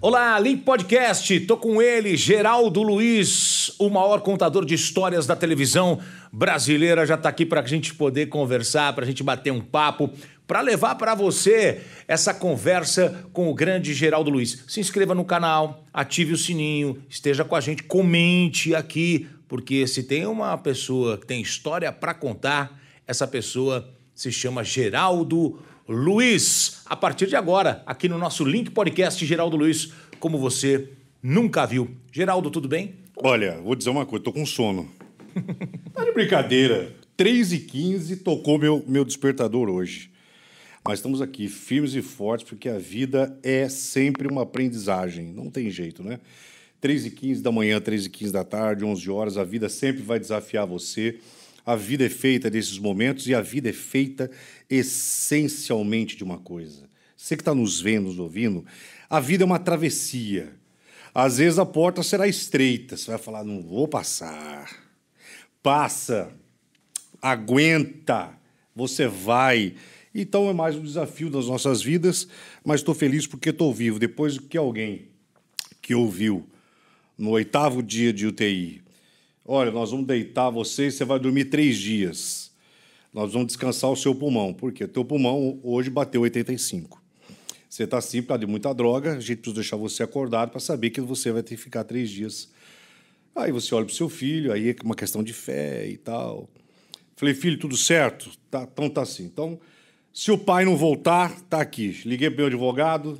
Olá, Link Podcast. Tô com ele, Geraldo Luiz, o maior contador de histórias da televisão brasileira. Já tá aqui para a gente poder conversar, para a gente bater um papo, para levar para você essa conversa com o grande Geraldo Luiz. Se inscreva no canal, ative o sininho, esteja com a gente, comente aqui, porque se tem uma pessoa que tem história para contar, essa pessoa se chama Geraldo Luiz. A partir de agora, aqui no nosso Link Podcast, Geraldo Luiz, como você nunca viu. Geraldo, tudo bem? Olha, vou dizer uma coisa, tô com sono. tá de brincadeira. 3 e 15 tocou meu, meu despertador hoje. Mas estamos aqui firmes e fortes porque a vida é sempre uma aprendizagem. Não tem jeito, né? 3 e 15 da manhã, 3 e 15 da tarde, 11 horas, a vida sempre vai desafiar você. A vida é feita desses momentos e a vida é feita essencialmente de uma coisa. Você que está nos vendo, nos ouvindo, a vida é uma travessia. Às vezes a porta será estreita, você vai falar, não vou passar. Passa, aguenta, você vai. Então é mais um desafio das nossas vidas, mas estou feliz porque estou vivo. Depois que alguém que ouviu no oitavo dia de UTI Olha, nós vamos deitar você e você vai dormir três dias. Nós vamos descansar o seu pulmão, porque o teu pulmão hoje bateu 85. Você está assim por causa de muita droga, a gente precisa deixar você acordado para saber que você vai ter que ficar três dias. Aí você olha para o seu filho, aí é uma questão de fé e tal. Falei, filho, tudo certo? Tá, então tá assim. Então, se o pai não voltar, tá aqui. Liguei para meu advogado,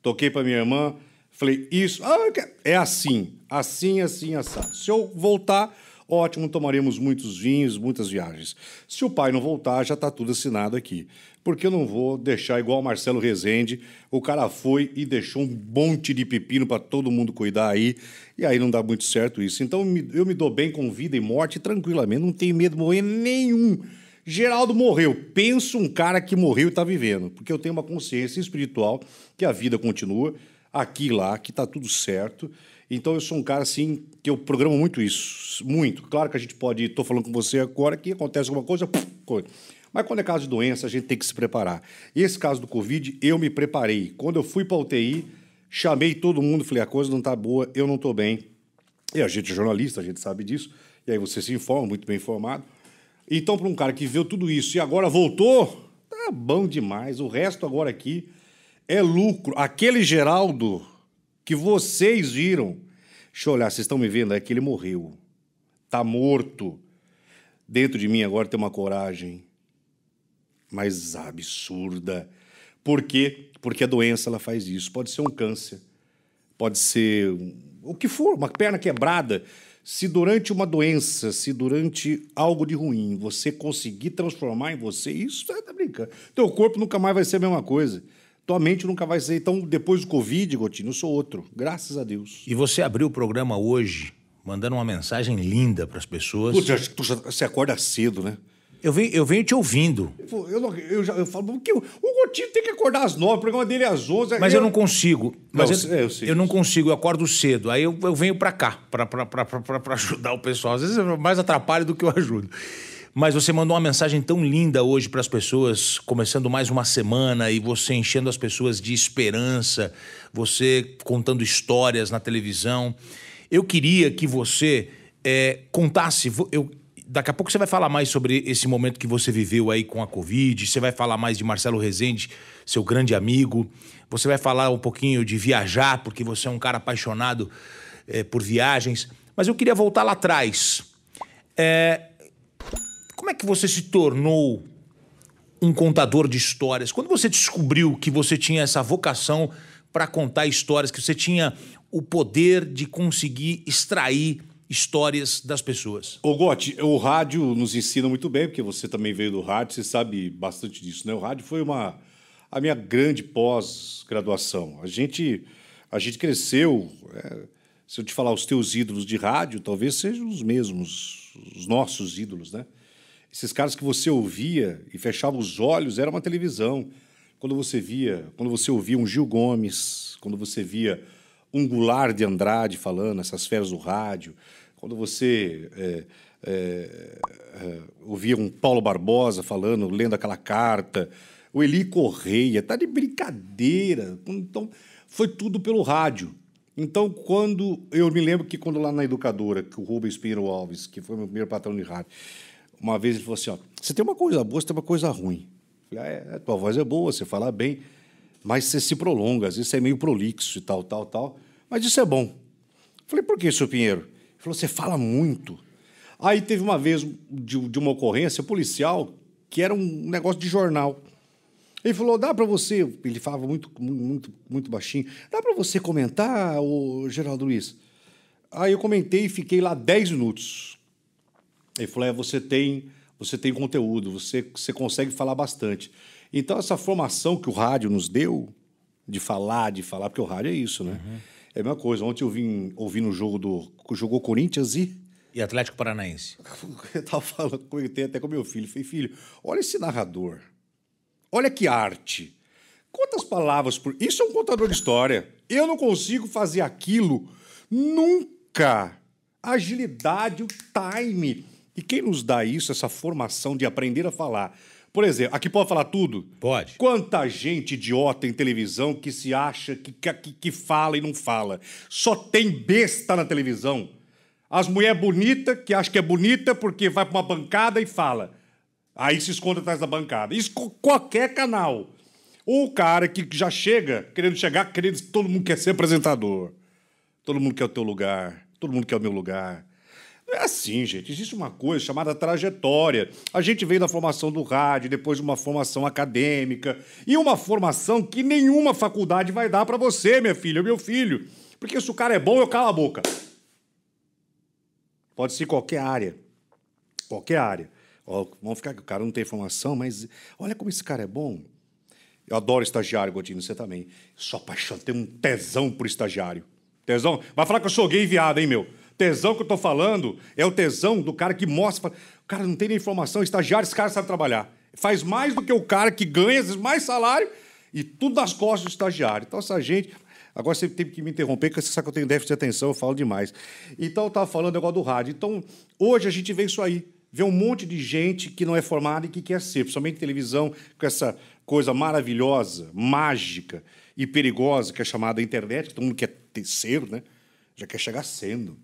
toquei para minha irmã, Falei, isso, ah, é assim, assim, assim, assado. Se eu voltar, ótimo, tomaremos muitos vinhos, muitas viagens. Se o pai não voltar, já está tudo assinado aqui. Porque eu não vou deixar igual o Marcelo Rezende, o cara foi e deixou um monte de pepino para todo mundo cuidar aí, e aí não dá muito certo isso. Então eu me dou bem com vida e morte tranquilamente, não tenho medo de morrer nenhum. Geraldo morreu. Penso um cara que morreu e está vivendo, porque eu tenho uma consciência espiritual que a vida continua aqui e lá, que está tudo certo. Então eu sou um cara assim que eu programo muito isso, muito. Claro que a gente pode, estou falando com você agora que acontece alguma coisa, coisa. Mas quando é caso de doença, a gente tem que se preparar. E esse caso do Covid, eu me preparei. Quando eu fui para UTI, chamei todo mundo, falei: a coisa não está boa, eu não estou bem. E a gente é jornalista, a gente sabe disso. E aí você se informa, muito bem informado. Então, para um cara que viu tudo isso e agora voltou, tá bom demais. O resto agora aqui é lucro. Aquele Geraldo que vocês viram, deixa eu olhar, vocês estão me vendo, é que ele morreu. Tá morto. Dentro de mim agora tem uma coragem mais absurda. Por quê? Porque a doença ela faz isso. Pode ser um câncer, pode ser o que for, uma perna quebrada. Se durante uma doença, se durante algo de ruim, você conseguir transformar em você, isso é tá brincando. Teu corpo nunca mais vai ser a mesma coisa. Tua mente nunca vai ser. Então, depois do Covid, Gotinho, eu sou outro. Graças a Deus. E você abriu o programa hoje mandando uma mensagem linda para as pessoas. Putz, você acorda cedo, né? Eu venho, eu venho te ouvindo. Eu, eu, eu, já, eu falo, que o, o Gotinho tem que acordar às nove, o programa dele é às onze. Mas eu, eu não consigo. Mas não, eu, eu, eu não consigo, eu acordo cedo. Aí eu, eu venho para cá, para ajudar o pessoal. Às vezes eu mais atrapalho do que eu ajudo. Mas você mandou uma mensagem tão linda hoje para as pessoas, começando mais uma semana e você enchendo as pessoas de esperança, você contando histórias na televisão. Eu queria que você é, contasse. Eu, daqui a pouco você vai falar mais sobre esse momento que você viveu aí com a Covid, você vai falar mais de Marcelo Rezende, seu grande amigo. Você vai falar um pouquinho de viajar, porque você é um cara apaixonado é, por viagens. Mas eu queria voltar lá atrás. É, como é que você se tornou um contador de histórias? Quando você descobriu que você tinha essa vocação para contar histórias, que você tinha o poder de conseguir extrair histórias das pessoas? Ô, Gotti, o rádio nos ensina muito bem, porque você também veio do rádio, você sabe bastante disso, né? O rádio foi uma a minha grande pós-graduação. A gente a gente cresceu. É, se eu te falar os teus ídolos de rádio, talvez sejam os mesmos, os nossos ídolos, né? Esses caras que você ouvia e fechava os olhos, era uma televisão. Quando você via, quando você ouvia um Gil Gomes, quando você via um Goulart de Andrade falando, essas feras do rádio, quando você é, é, é, ouvia um Paulo Barbosa falando, lendo aquela carta, o Eli Correia, tá de brincadeira. Então, foi tudo pelo rádio. Então, quando. Eu me lembro que quando lá na educadora, que o Rubens Pinheiro Alves, que foi meu primeiro patrão de rádio, uma vez ele falou assim: ó, você tem uma coisa boa, você tem uma coisa ruim. Eu falei, ah, é, tua voz é boa, você fala bem, mas você se prolonga, às vezes você é meio prolixo e tal, tal, tal. Mas isso é bom. Eu falei, por que, senhor Pinheiro? Ele falou, você fala muito. Aí teve uma vez de, de uma ocorrência policial que era um negócio de jornal. Ele falou: dá para você. Ele falava muito, muito, muito baixinho. Dá para você comentar, o Geraldo Luiz? Aí eu comentei e fiquei lá 10 minutos. Ele falou: é, você tem, você tem conteúdo, você, você consegue falar bastante. Então, essa formação que o rádio nos deu, de falar, de falar, porque o rádio é isso, né? Uhum. É a mesma coisa. Ontem eu vim ouvindo o jogo do. Jogou Corinthians e. E Atlético Paranaense. Eu estava falando, comentei até com meu filho. Falei, filho, olha esse narrador. Olha que arte. Quantas palavras por. Isso é um contador de história. Eu não consigo fazer aquilo nunca. agilidade, o time. E quem nos dá isso, essa formação de aprender a falar? Por exemplo, aqui pode falar tudo? Pode. Quanta gente idiota em televisão que se acha que, que, que fala e não fala. Só tem besta na televisão. As mulheres bonitas que acham que é bonita porque vai para uma bancada e fala. Aí se esconde atrás da bancada. Isso qualquer canal. Ou o cara que já chega, querendo chegar, querendo que todo mundo quer ser apresentador. Todo mundo quer o teu lugar. Todo mundo quer o meu lugar. É assim, gente. Existe uma coisa chamada trajetória. A gente veio da formação do rádio, depois de uma formação acadêmica e uma formação que nenhuma faculdade vai dar para você, minha filha, meu filho. Porque se o cara é bom, eu calo a boca. Pode ser qualquer área. Qualquer área. Ó, vamos ficar que o cara não tem informação, mas olha como esse cara é bom. Eu adoro estagiário, Godinho, você também. Sou apaixonado, tenho um tesão por estagiário. Tesão? Vai falar que eu sou gay viado, hein, meu? Tesão que eu tô falando é o tesão do cara que mostra. O cara não tem nem informação, estagiário, esse cara sabe trabalhar. Faz mais do que o cara que ganha, vezes, mais salário e tudo nas costas do estagiário. Então, essa gente. Agora você tem que me interromper, porque você sabe que eu tenho déficit de atenção, eu falo demais. Então, eu estava falando agora do rádio. Então, hoje a gente vê isso aí vê um monte de gente que não é formada e que quer ser, principalmente televisão, com essa coisa maravilhosa, mágica e perigosa que é chamada internet, que todo mundo quer ter ser, né? Já quer chegar sendo.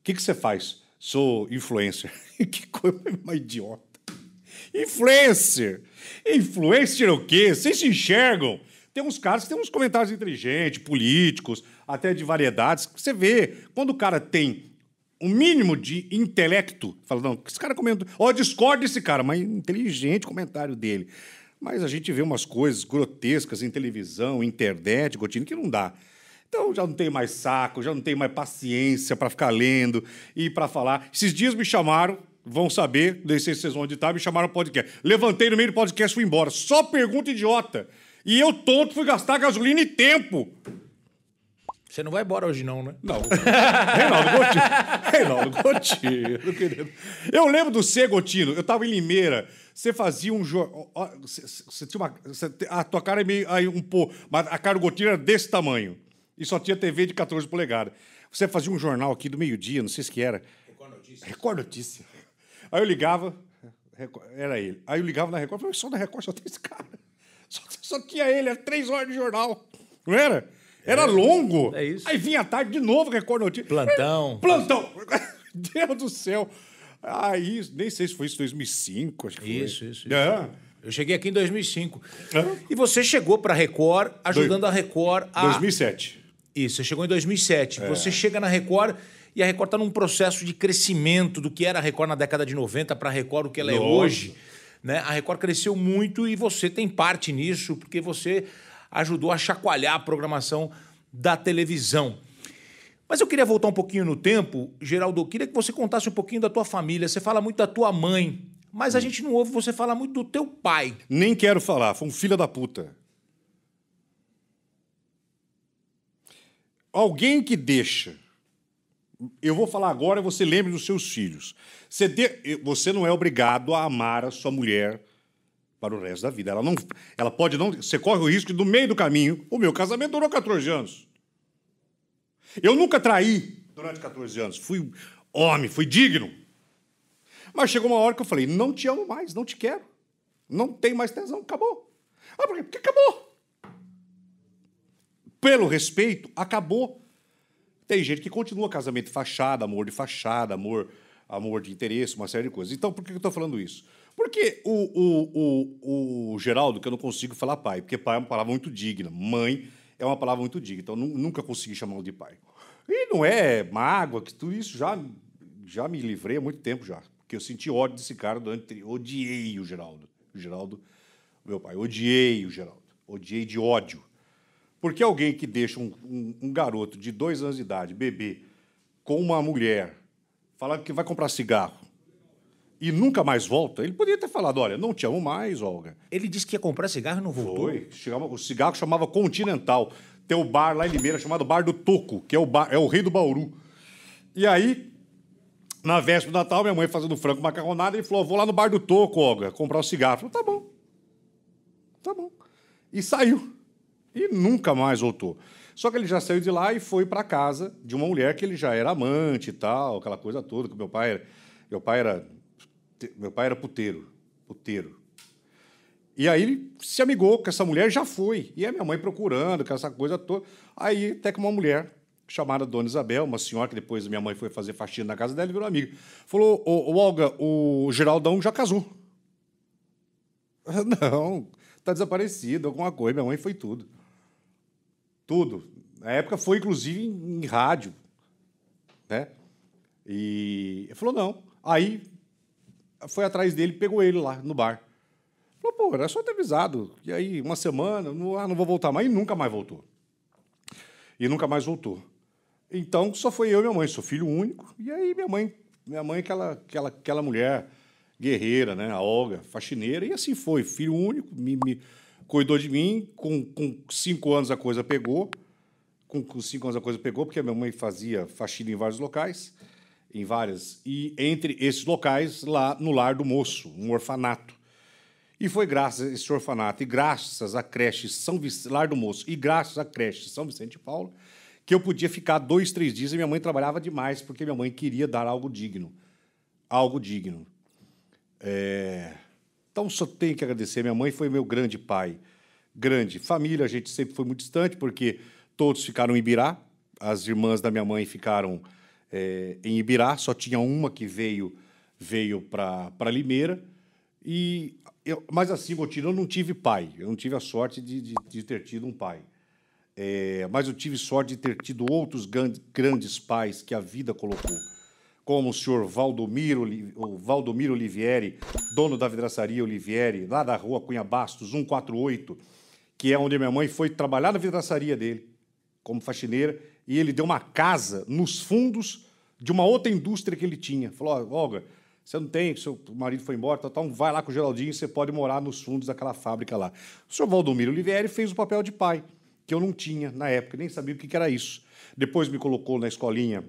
O que, que você faz? Sou influencer. que coisa mais idiota. Influencer! Influencer é o quê? Vocês se enxergam? Tem uns caras que têm uns comentários inteligentes, políticos, até de variedades. Você vê, quando o cara tem um mínimo de intelecto. Fala, não, esse cara comenta. Ó, oh, discorda desse cara, mas inteligente comentário dele. Mas a gente vê umas coisas grotescas em televisão, internet, Gotino, que não dá. Então já não tenho mais saco, já não tenho mais paciência para ficar lendo e para falar. Esses dias me chamaram, vão saber, não sei se vocês vão editar, me chamaram no podcast. Levantei no meio do podcast e fui embora. Só pergunta idiota. E eu, tonto, fui gastar gasolina e tempo. Você não vai embora hoje, não, né? Não. Reinaldo Gotino. Reinaldo Gotino, querido. Eu lembro do C, Gotino. Eu tava em Limeira. Você fazia um jornal. Você tinha uma. A tua cara é meio. Aí, um pô. Mas a cara do Gotino era desse tamanho. E só tinha TV de 14 polegadas. Você fazia um jornal aqui do meio-dia, não sei se que era. Record Notícia. Record Notícia. Aí eu ligava. Era ele. Aí eu ligava na Record e falei, só na Record só tem esse cara. Só, só tinha ele, era três horas de jornal. Não era? Era é, longo. É isso. Aí vinha à tarde de novo, Record Notícias. Plantão. Plantão. Deus do céu. Aí, nem sei se foi isso, 2005, acho que isso, foi. Isso, isso. É. Eu cheguei aqui em 2005. É. E você chegou para a Record, ajudando a Record a... 2007. Isso, você chegou em 2007. É. Você chega na Record e a Record está num processo de crescimento do que era a Record na década de 90 para a Record o que ela é Nossa. é hoje. Né? A Record cresceu muito e você tem parte nisso, porque você ajudou a chacoalhar a programação da televisão. Mas eu queria voltar um pouquinho no tempo, Geraldo, eu queria que você contasse um pouquinho da tua família. Você fala muito da tua mãe, mas a hum. gente não ouve você falar muito do teu pai. Nem quero falar, foi um filho da puta. Alguém que deixa. Eu vou falar agora, você lembre dos seus filhos. Você, de, você não é obrigado a amar a sua mulher para o resto da vida. Ela, não, ela pode não. Você corre o risco de, no meio do caminho. O meu casamento durou 14 anos. Eu nunca traí durante 14 anos. Fui homem, fui digno. Mas chegou uma hora que eu falei: não te amo mais, não te quero. Não tem mais tesão, acabou. Ah, por quê? Porque acabou. Pelo respeito, acabou. Tem gente que continua casamento fachada, amor de fachada, amor, amor de interesse, uma série de coisas. Então, por que eu estou falando isso? Porque o, o, o, o Geraldo, que eu não consigo falar pai, porque pai é uma palavra muito digna, mãe é uma palavra muito digna, então nunca consegui chamá-lo de pai. E não é mágoa, que tudo isso já, já me livrei há muito tempo já. Porque eu senti ódio desse cara durante. Odiei o Geraldo. O Geraldo, meu pai, odiei o Geraldo. Odiei de ódio. Porque alguém que deixa um, um, um garoto de dois anos de idade, bebê, com uma mulher, falando que vai comprar cigarro e nunca mais volta, ele poderia ter falado: olha, não te amo mais, Olga. Ele disse que ia comprar cigarro e não voltou. Foi. O cigarro chamava Continental. Tem o bar lá em Limeira chamado Bar do Toco, que é o, bar, é o rei do Bauru. E aí, na véspera do Natal, minha mãe fazendo frango macarronada, ele falou: vou lá no Bar do Toco, Olga, comprar o cigarro. Eu falei, tá bom. Tá bom. E saiu. E nunca mais voltou. Só que ele já saiu de lá e foi para casa de uma mulher que ele já era amante e tal, aquela coisa toda, que meu pai era, meu pai era meu pai era puteiro, puteiro. E aí ele se amigou com essa mulher já foi. E a minha mãe procurando, com essa coisa toda. Aí até que uma mulher chamada Dona Isabel, uma senhora que depois minha mãe foi fazer faxina na casa dela virou amiga. Falou: Ô, Olga, o Geraldão já casou. Não, tá desaparecido, alguma coisa. Minha mãe foi tudo. Tudo. Na época foi, inclusive, em, em rádio. Né? E ele falou: não. Aí foi atrás dele, pegou ele lá no bar. Falou, pô, era só ter avisado. E aí, uma semana, não, ah, não vou voltar mais. E nunca mais voltou. E nunca mais voltou. Então, só foi eu e minha mãe, sou filho único. E aí, minha mãe, minha mãe aquela, aquela, aquela mulher guerreira, né? A Olga, faxineira. E assim foi, filho único, me, me cuidou de mim. Com, com cinco anos a coisa pegou. Com, com cinco anos a coisa pegou, porque a minha mãe fazia faxina em vários locais em várias, e entre esses locais, lá no Lar do Moço, um orfanato. E foi graças a esse orfanato e graças à creche São Vic... Lar do Moço e graças à creche São Vicente de Paulo que eu podia ficar dois, três dias e minha mãe trabalhava demais porque minha mãe queria dar algo digno. Algo digno. É... Então só tenho que agradecer. Minha mãe foi meu grande pai. Grande. Família, a gente sempre foi muito distante porque todos ficaram em Ibirá. As irmãs da minha mãe ficaram é, em Ibirá, só tinha uma que veio veio para Limeira. E eu, mas assim, Gotino, eu não tive pai. Eu não tive a sorte de, de, de ter tido um pai. É, mas eu tive sorte de ter tido outros grandes pais que a vida colocou, como o senhor Valdomiro, o Valdomiro Olivieri, dono da vidraçaria Olivieri, lá da rua Cunha Bastos, 148, que é onde minha mãe foi trabalhar na vidraçaria dele, como faxineira, e ele deu uma casa nos fundos de uma outra indústria que ele tinha. Falou: Olga, você não tem, seu marido foi embora, então vai lá com o Geraldinho, você pode morar nos fundos daquela fábrica lá. O senhor Valdomiro Olivieri fez o papel de pai, que eu não tinha na época, nem sabia o que era isso. Depois me colocou na escolinha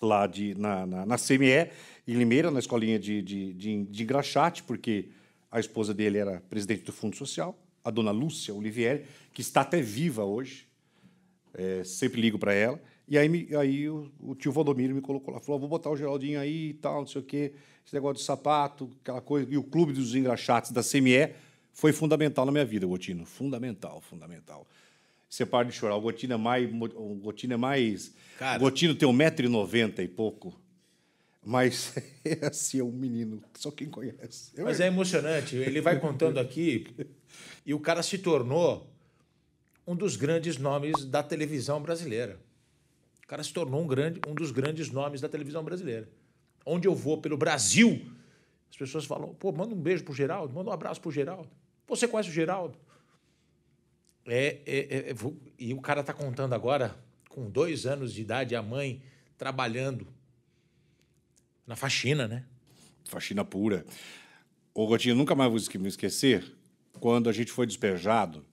lá de, na, na, na CME, em Limeira, na escolinha de, de, de, de engraxate, porque a esposa dele era presidente do Fundo Social, a dona Lúcia Olivieri, que está até viva hoje. É, sempre ligo para ela. E aí, aí o, o, tio Valdomiro me colocou lá, falou: vou botar o Geraldinho aí e tal, não sei o quê, esse negócio de sapato, aquela coisa. E o clube dos engraxates da CME foi fundamental na minha vida, Gotino. Fundamental, fundamental. Você para de chorar. O Gotino é mais. O Gotino é mais. Cara, o Gotino tem 1,90m e pouco. Mas é assim, é um menino, só quem conhece. Mas é emocionante. Ele vai contando aqui e o cara se tornou um dos grandes nomes da televisão brasileira. O cara se tornou um, grande, um dos grandes nomes da televisão brasileira. Onde eu vou pelo Brasil, as pessoas falam: pô, manda um beijo pro Geraldo, manda um abraço pro Geraldo. Você conhece o Geraldo? É, é, é, é e o cara está contando agora, com dois anos de idade, a mãe trabalhando na faxina, né? Faxina pura. Ô, Gotinho, nunca mais vou me esquecer quando a gente foi despejado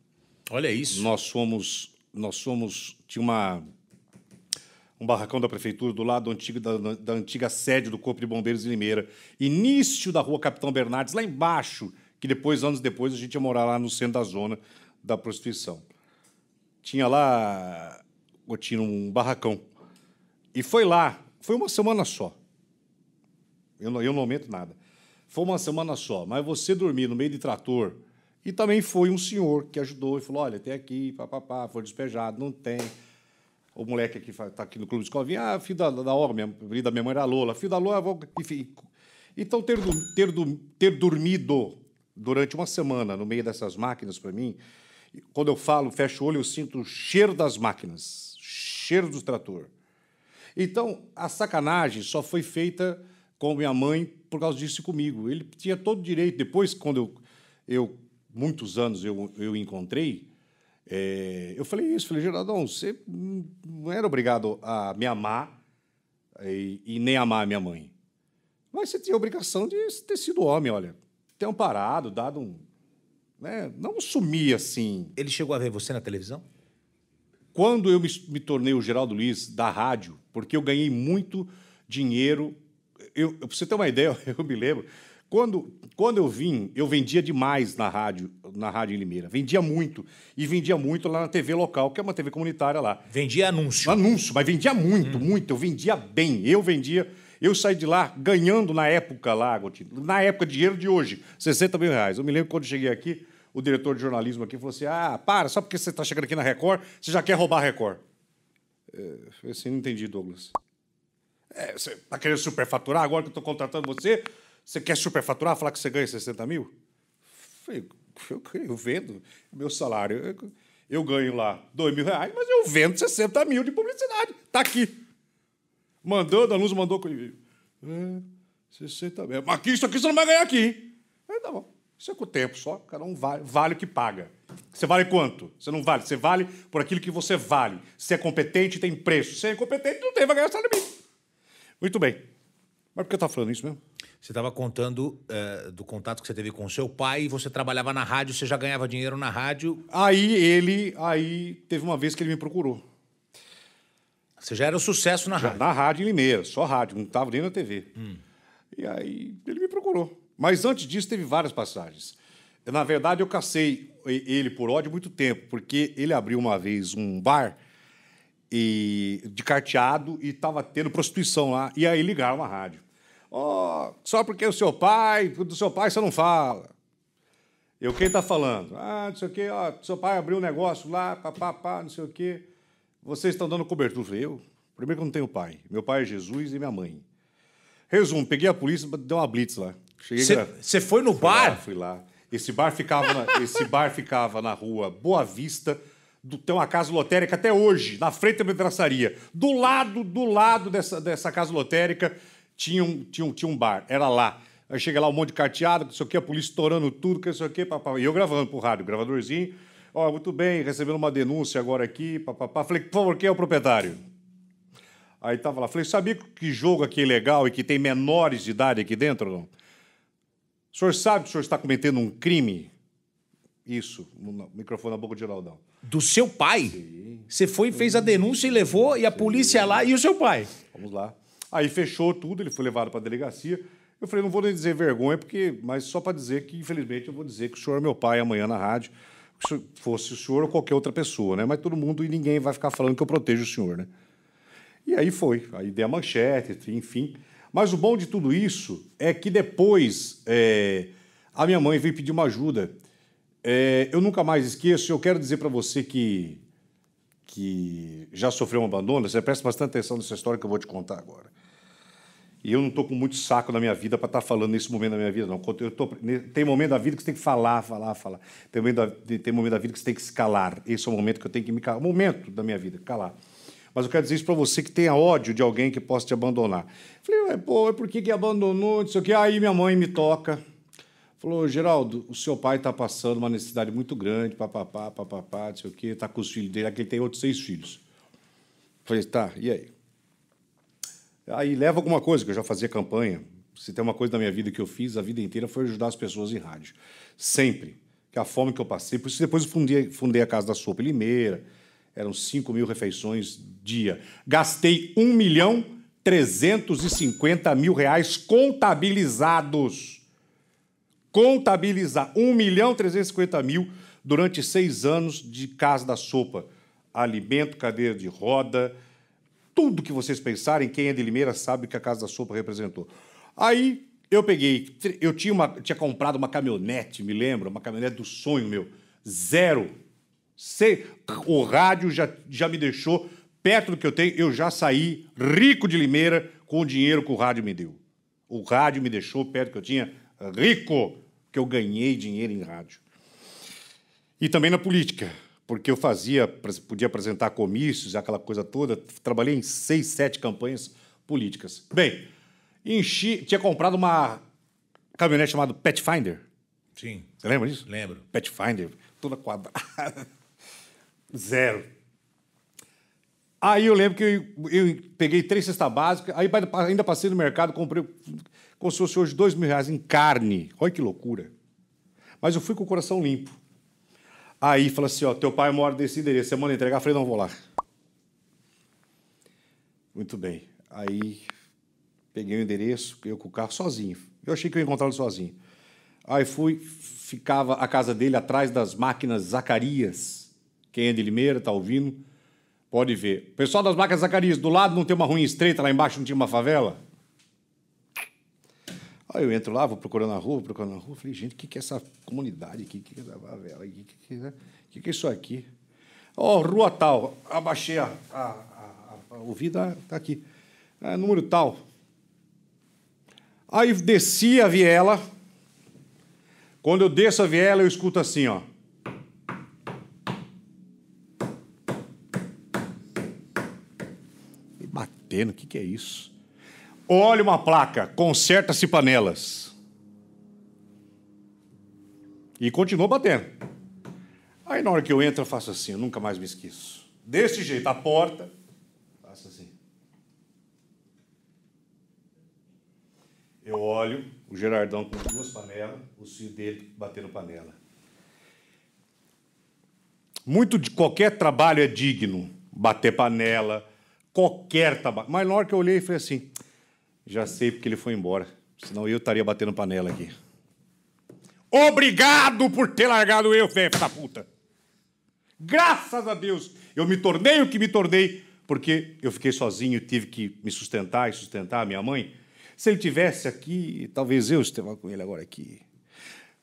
Olha isso. Nós somos, nós somos, tinha uma um barracão da prefeitura do lado antigo, da, da, antiga sede do Corpo de Bombeiros de Limeira, início da rua Capitão Bernardes, lá embaixo, que depois, anos depois, a gente ia morar lá no centro da zona da prostituição. Tinha lá, tinha um barracão. E foi lá, foi uma semana só. Eu não, eu não aumento nada. Foi uma semana só, mas você dormir no meio de trator E também foi um senhor que ajudou e falou: olha, tem aqui, papapá, foi despejado, não tem. O moleque que está aqui no Clube de Escovinha, ah, filho da, da obra, minha, da minha mãe era Lola, filho da Lola, vou... enfim. Então, ter, ter, ter dormido durante uma semana no meio dessas máquinas, para mim, quando eu falo, fecho o olho, eu sinto o cheiro das máquinas, cheiro do trator. Então, a sacanagem só foi feita com minha mãe por causa disso comigo. Ele tinha todo o direito. Depois, quando eu, eu muitos anos, eu, eu encontrei, é, eu falei isso, falei, Geraldão, você não era obrigado a me amar e, e, nem amar a minha mãe. Mas você tinha a obrigação de ter sido homem, olha. Ter um parado, dado um. Né, não sumir assim. Ele chegou a ver você na televisão? Quando eu me, me tornei o Geraldo Luiz da rádio, porque eu ganhei muito dinheiro. Eu, para você ter uma ideia, eu me lembro, quando, quando eu vim, eu vendia demais na rádio, na rádio em Limeira. Vendia muito. E vendia muito lá na TV local, que é uma TV comunitária lá. Vendia anúncio. Anúncio, mas vendia muito, hum. muito. Eu vendia bem. Eu vendia. Eu saí de lá ganhando na época lá, na época, dinheiro de hoje, 60 mil reais. Eu me lembro quando cheguei aqui, o diretor de jornalismo aqui falou assim: ah, para, só porque você está chegando aqui na Record, você já quer roubar a Record. É, eu assim, não entendi, Douglas. É, você está querendo superfaturar agora que eu estou contratando você? Você quer superfaturar, falar que você ganha 60 mil? Eu, eu, eu vendo meu salário. Eu, eu ganho lá 2 mil reais, mas eu vendo 60 mil de publicidade. Está aqui. Mandou, a luz mandou. É, 60 mil. Mas aqui, isso aqui você não vai ganhar aqui. Aí tá bom. Isso é com o tempo só, cada um vale, vale o que paga. Você vale quanto? Você não vale. Você vale por aquilo que você vale. Se é competente, tem preço. Se é incompetente, não tem, vai ganhar salário mínimo. Muito bem. Mas por que eu estava falando isso mesmo? Você estava contando é, do contato que você teve com o seu pai você trabalhava na rádio, você já ganhava dinheiro na rádio. Aí ele, aí teve uma vez que ele me procurou. Você já era um sucesso na já, rádio? Na rádio em Limeira, só rádio, não estava nem na TV. Hum. E aí ele me procurou. Mas antes disso, teve várias passagens. Na verdade, eu cacei ele por ódio muito tempo, porque ele abriu uma vez um bar e, de carteado e estava tendo prostituição lá. E aí ligaram a rádio. Oh, só porque o seu pai, do seu pai você não fala. Eu, quem está falando? Ah, não sei o quê, ó, seu pai abriu um negócio lá, papapá, não sei o quê. Vocês estão dando cobertura. Eu falei, eu? Primeiro que eu não tenho pai. Meu pai é Jesus e minha mãe. Resumo, peguei a polícia, deu uma blitz lá. Você foi no fui bar? Lá, fui lá. Esse bar ficava na, esse bar ficava na rua Boa Vista. Do, tem uma casa lotérica até hoje, na frente da metraçaria. Do lado, do lado dessa, dessa casa lotérica tinha um, tinha, um, tinha um bar. Era lá. Aí chega lá um monte de carteado, não sei o quê, a polícia estourando tudo, que não sei o quê, papá. E eu gravando pro rádio, gravadorzinho. Ó, oh, muito bem, recebendo uma denúncia agora aqui, papapá. Falei, por favor, quem é o proprietário? Aí tava lá. Falei, sabia que jogo aqui é legal e que tem menores de idade aqui dentro? Não? O senhor sabe que o senhor está cometendo um crime? Isso, no microfone na boca de Geraldão. Do seu pai? Sim. Você foi, fez a denúncia e levou, e a Sim. polícia lá, e o seu pai? Vamos lá. Aí fechou tudo, ele foi levado para a delegacia. Eu falei, não vou nem dizer vergonha, porque, mas só para dizer que, infelizmente, eu vou dizer que o senhor é meu pai amanhã na rádio. Se fosse o senhor ou qualquer outra pessoa, né? Mas todo mundo e ninguém vai ficar falando que eu protejo o senhor, né? E aí foi. Aí dei a manchete, enfim. Mas o bom de tudo isso é que depois é, a minha mãe veio pedir uma ajuda. É, eu nunca mais esqueço, eu quero dizer para você que, que já sofreu um abandono, você presta bastante atenção nessa história que eu vou te contar agora. E eu não estou com muito saco na minha vida para estar tá falando nesse momento da minha vida, não. Eu tô, tem momento da vida que você tem que falar, falar, falar. Tem momento, da, tem momento da vida que você tem que se calar. Esse é o momento que eu tenho que me calar. Momento da minha vida, calar. Mas eu quero dizer isso para você que tenha ódio de alguém que possa te abandonar. Falei, pô, por que, que abandonou? Não o. Aí minha mãe me toca. Falou, Geraldo, o seu pai está passando uma necessidade muito grande, papapá, papapá, não sei o quê, está com os filhos dele, aqui ele tem outros seis filhos. Falei, tá, e aí? Aí leva alguma coisa, que eu já fazia campanha. Se tem uma coisa da minha vida que eu fiz a vida inteira foi ajudar as pessoas em rádio. Sempre. Que a fome que eu passei. Por isso depois eu fundei, fundei a Casa da Sopa Limeira eram 5 mil refeições dia. Gastei 1 milhão 350 mil reais contabilizados. Contabilizar 1 milhão 350 mil durante seis anos de Casa da Sopa. Alimento, cadeira de roda, tudo que vocês pensarem, quem é de Limeira sabe que a Casa da Sopa representou. Aí Eu peguei, eu tinha, uma, tinha comprado uma caminhonete, me lembro, uma caminhonete do sonho meu. Zero. Sei, o rádio já, já me deixou perto do que eu tenho, eu já saí rico de Limeira com o dinheiro que o rádio me deu. O rádio me deixou perto do que eu tinha rico, que eu ganhei dinheiro em rádio. E também na política, porque eu fazia, podia apresentar comícios, aquela coisa toda. Trabalhei em seis, sete campanhas políticas. Bem, enchi, tinha comprado uma caminhonete chamada Petfinder. Sim. Você lembra disso? Lembro. Petfinder, toda quadrada. Zero. Aí eu lembro que eu, eu peguei três cestas básicas, aí ainda passei no mercado, comprei, como se fosse hoje, dois mil reais em carne. Olha que loucura. Mas eu fui com o coração limpo. Aí falou assim: ó, teu pai mora desse endereço, você manda entregar? Eu falei: não, vou lá. Muito bem. Aí peguei o endereço, eu com o carro sozinho. Eu achei que eu ia encontrá-lo sozinho. Aí fui, ficava a casa dele atrás das máquinas Zacarias. Quem é de Limeira, tá ouvindo, pode ver. Pessoal das máquinas Zacarias, do lado não tem uma ruim estreita, lá embaixo não tinha uma favela? Aí eu entro lá, vou procurando a rua, procurando a rua, falei, gente, o que, que é essa comunidade aqui? O que, que é essa favela? O que, que, é, que, que é isso aqui? Ó, oh, rua tal, abaixei a, a, a, a ouvida, tá aqui. É, número tal. Aí desci a viela. Quando eu desço a viela, eu escuto assim, ó. O que, que é isso? Olha uma placa, conserta-se panelas. E continuou batendo. Aí na hora que eu entro, eu faço assim, eu nunca mais me esqueço. Desse jeito, a porta, faço assim. Eu olho o Gerardão com duas panelas, o filho dele batendo panela. Muito de qualquer trabalho é digno, bater panela, qualquer trabalho. Mas na hora que eu olhei, foi assim: já sei porque ele foi embora. Senão eu estaria batendo panela aqui. Obrigado por ter largado eu, filho da puta. Graças a Deus, eu me tornei o que me tornei, porque eu fiquei sozinho, tive que me sustentar e sustentar a minha mãe. Se ele tivesse aqui, talvez eu estivesse com ele agora aqui.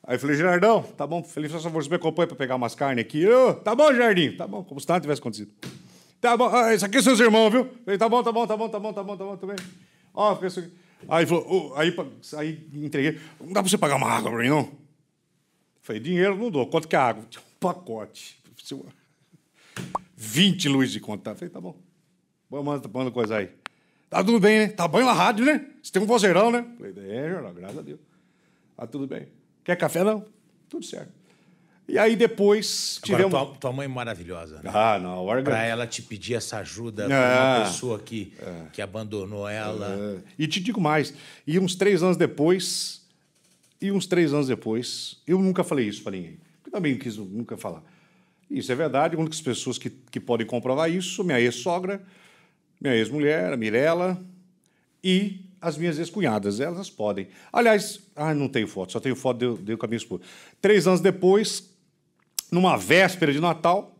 Aí eu falei, Gerardão, tá bom, Felipe, só favor, você me acompanha para pegar umas carnes aqui. Oh, tá bom, Jardim, tá bom, como se nada tivesse acontecido. Tá bom, ah, isso aqui é seus irmãos, viu? falei, tá bom, tá bom, tá bom, tá bom, tá bom, tá bom, tá bem. Ó, oh, assim. Aí falou, oh, aí, aí entreguei. Não dá para você pagar uma água para mim, não? Falei, dinheiro não dou. Quanto que é a água? Um pacote. 20 luzes de conta. Falei, tá bom. Manda, manda coisa aí. Tá tudo bem, né? Tá bom na rádio, né? Você tem um vozeirão, né? Falei, é, jornal, graças a Deus. Tá tudo bem. Quer café, não? Tudo certo. E aí depois tivemos. Agora, tua, tua mãe é maravilhosa. Né? Ah, não. Orga... Para ela te pedir essa ajuda é. uma pessoa que, é. que abandonou ela. É. E te digo mais: e uns três anos depois, e uns três anos depois, eu nunca falei isso para ninguém. Eu também quis nunca falar. Isso é verdade. Uma das pessoas que, que podem comprovar isso, minha ex-sogra, minha ex-mulher, a Mirella, e as minhas ex-cunhadas. Elas podem. Aliás, ah, não tenho foto, só tenho foto de, de com a minha esposa. Três anos depois, numa véspera de Natal,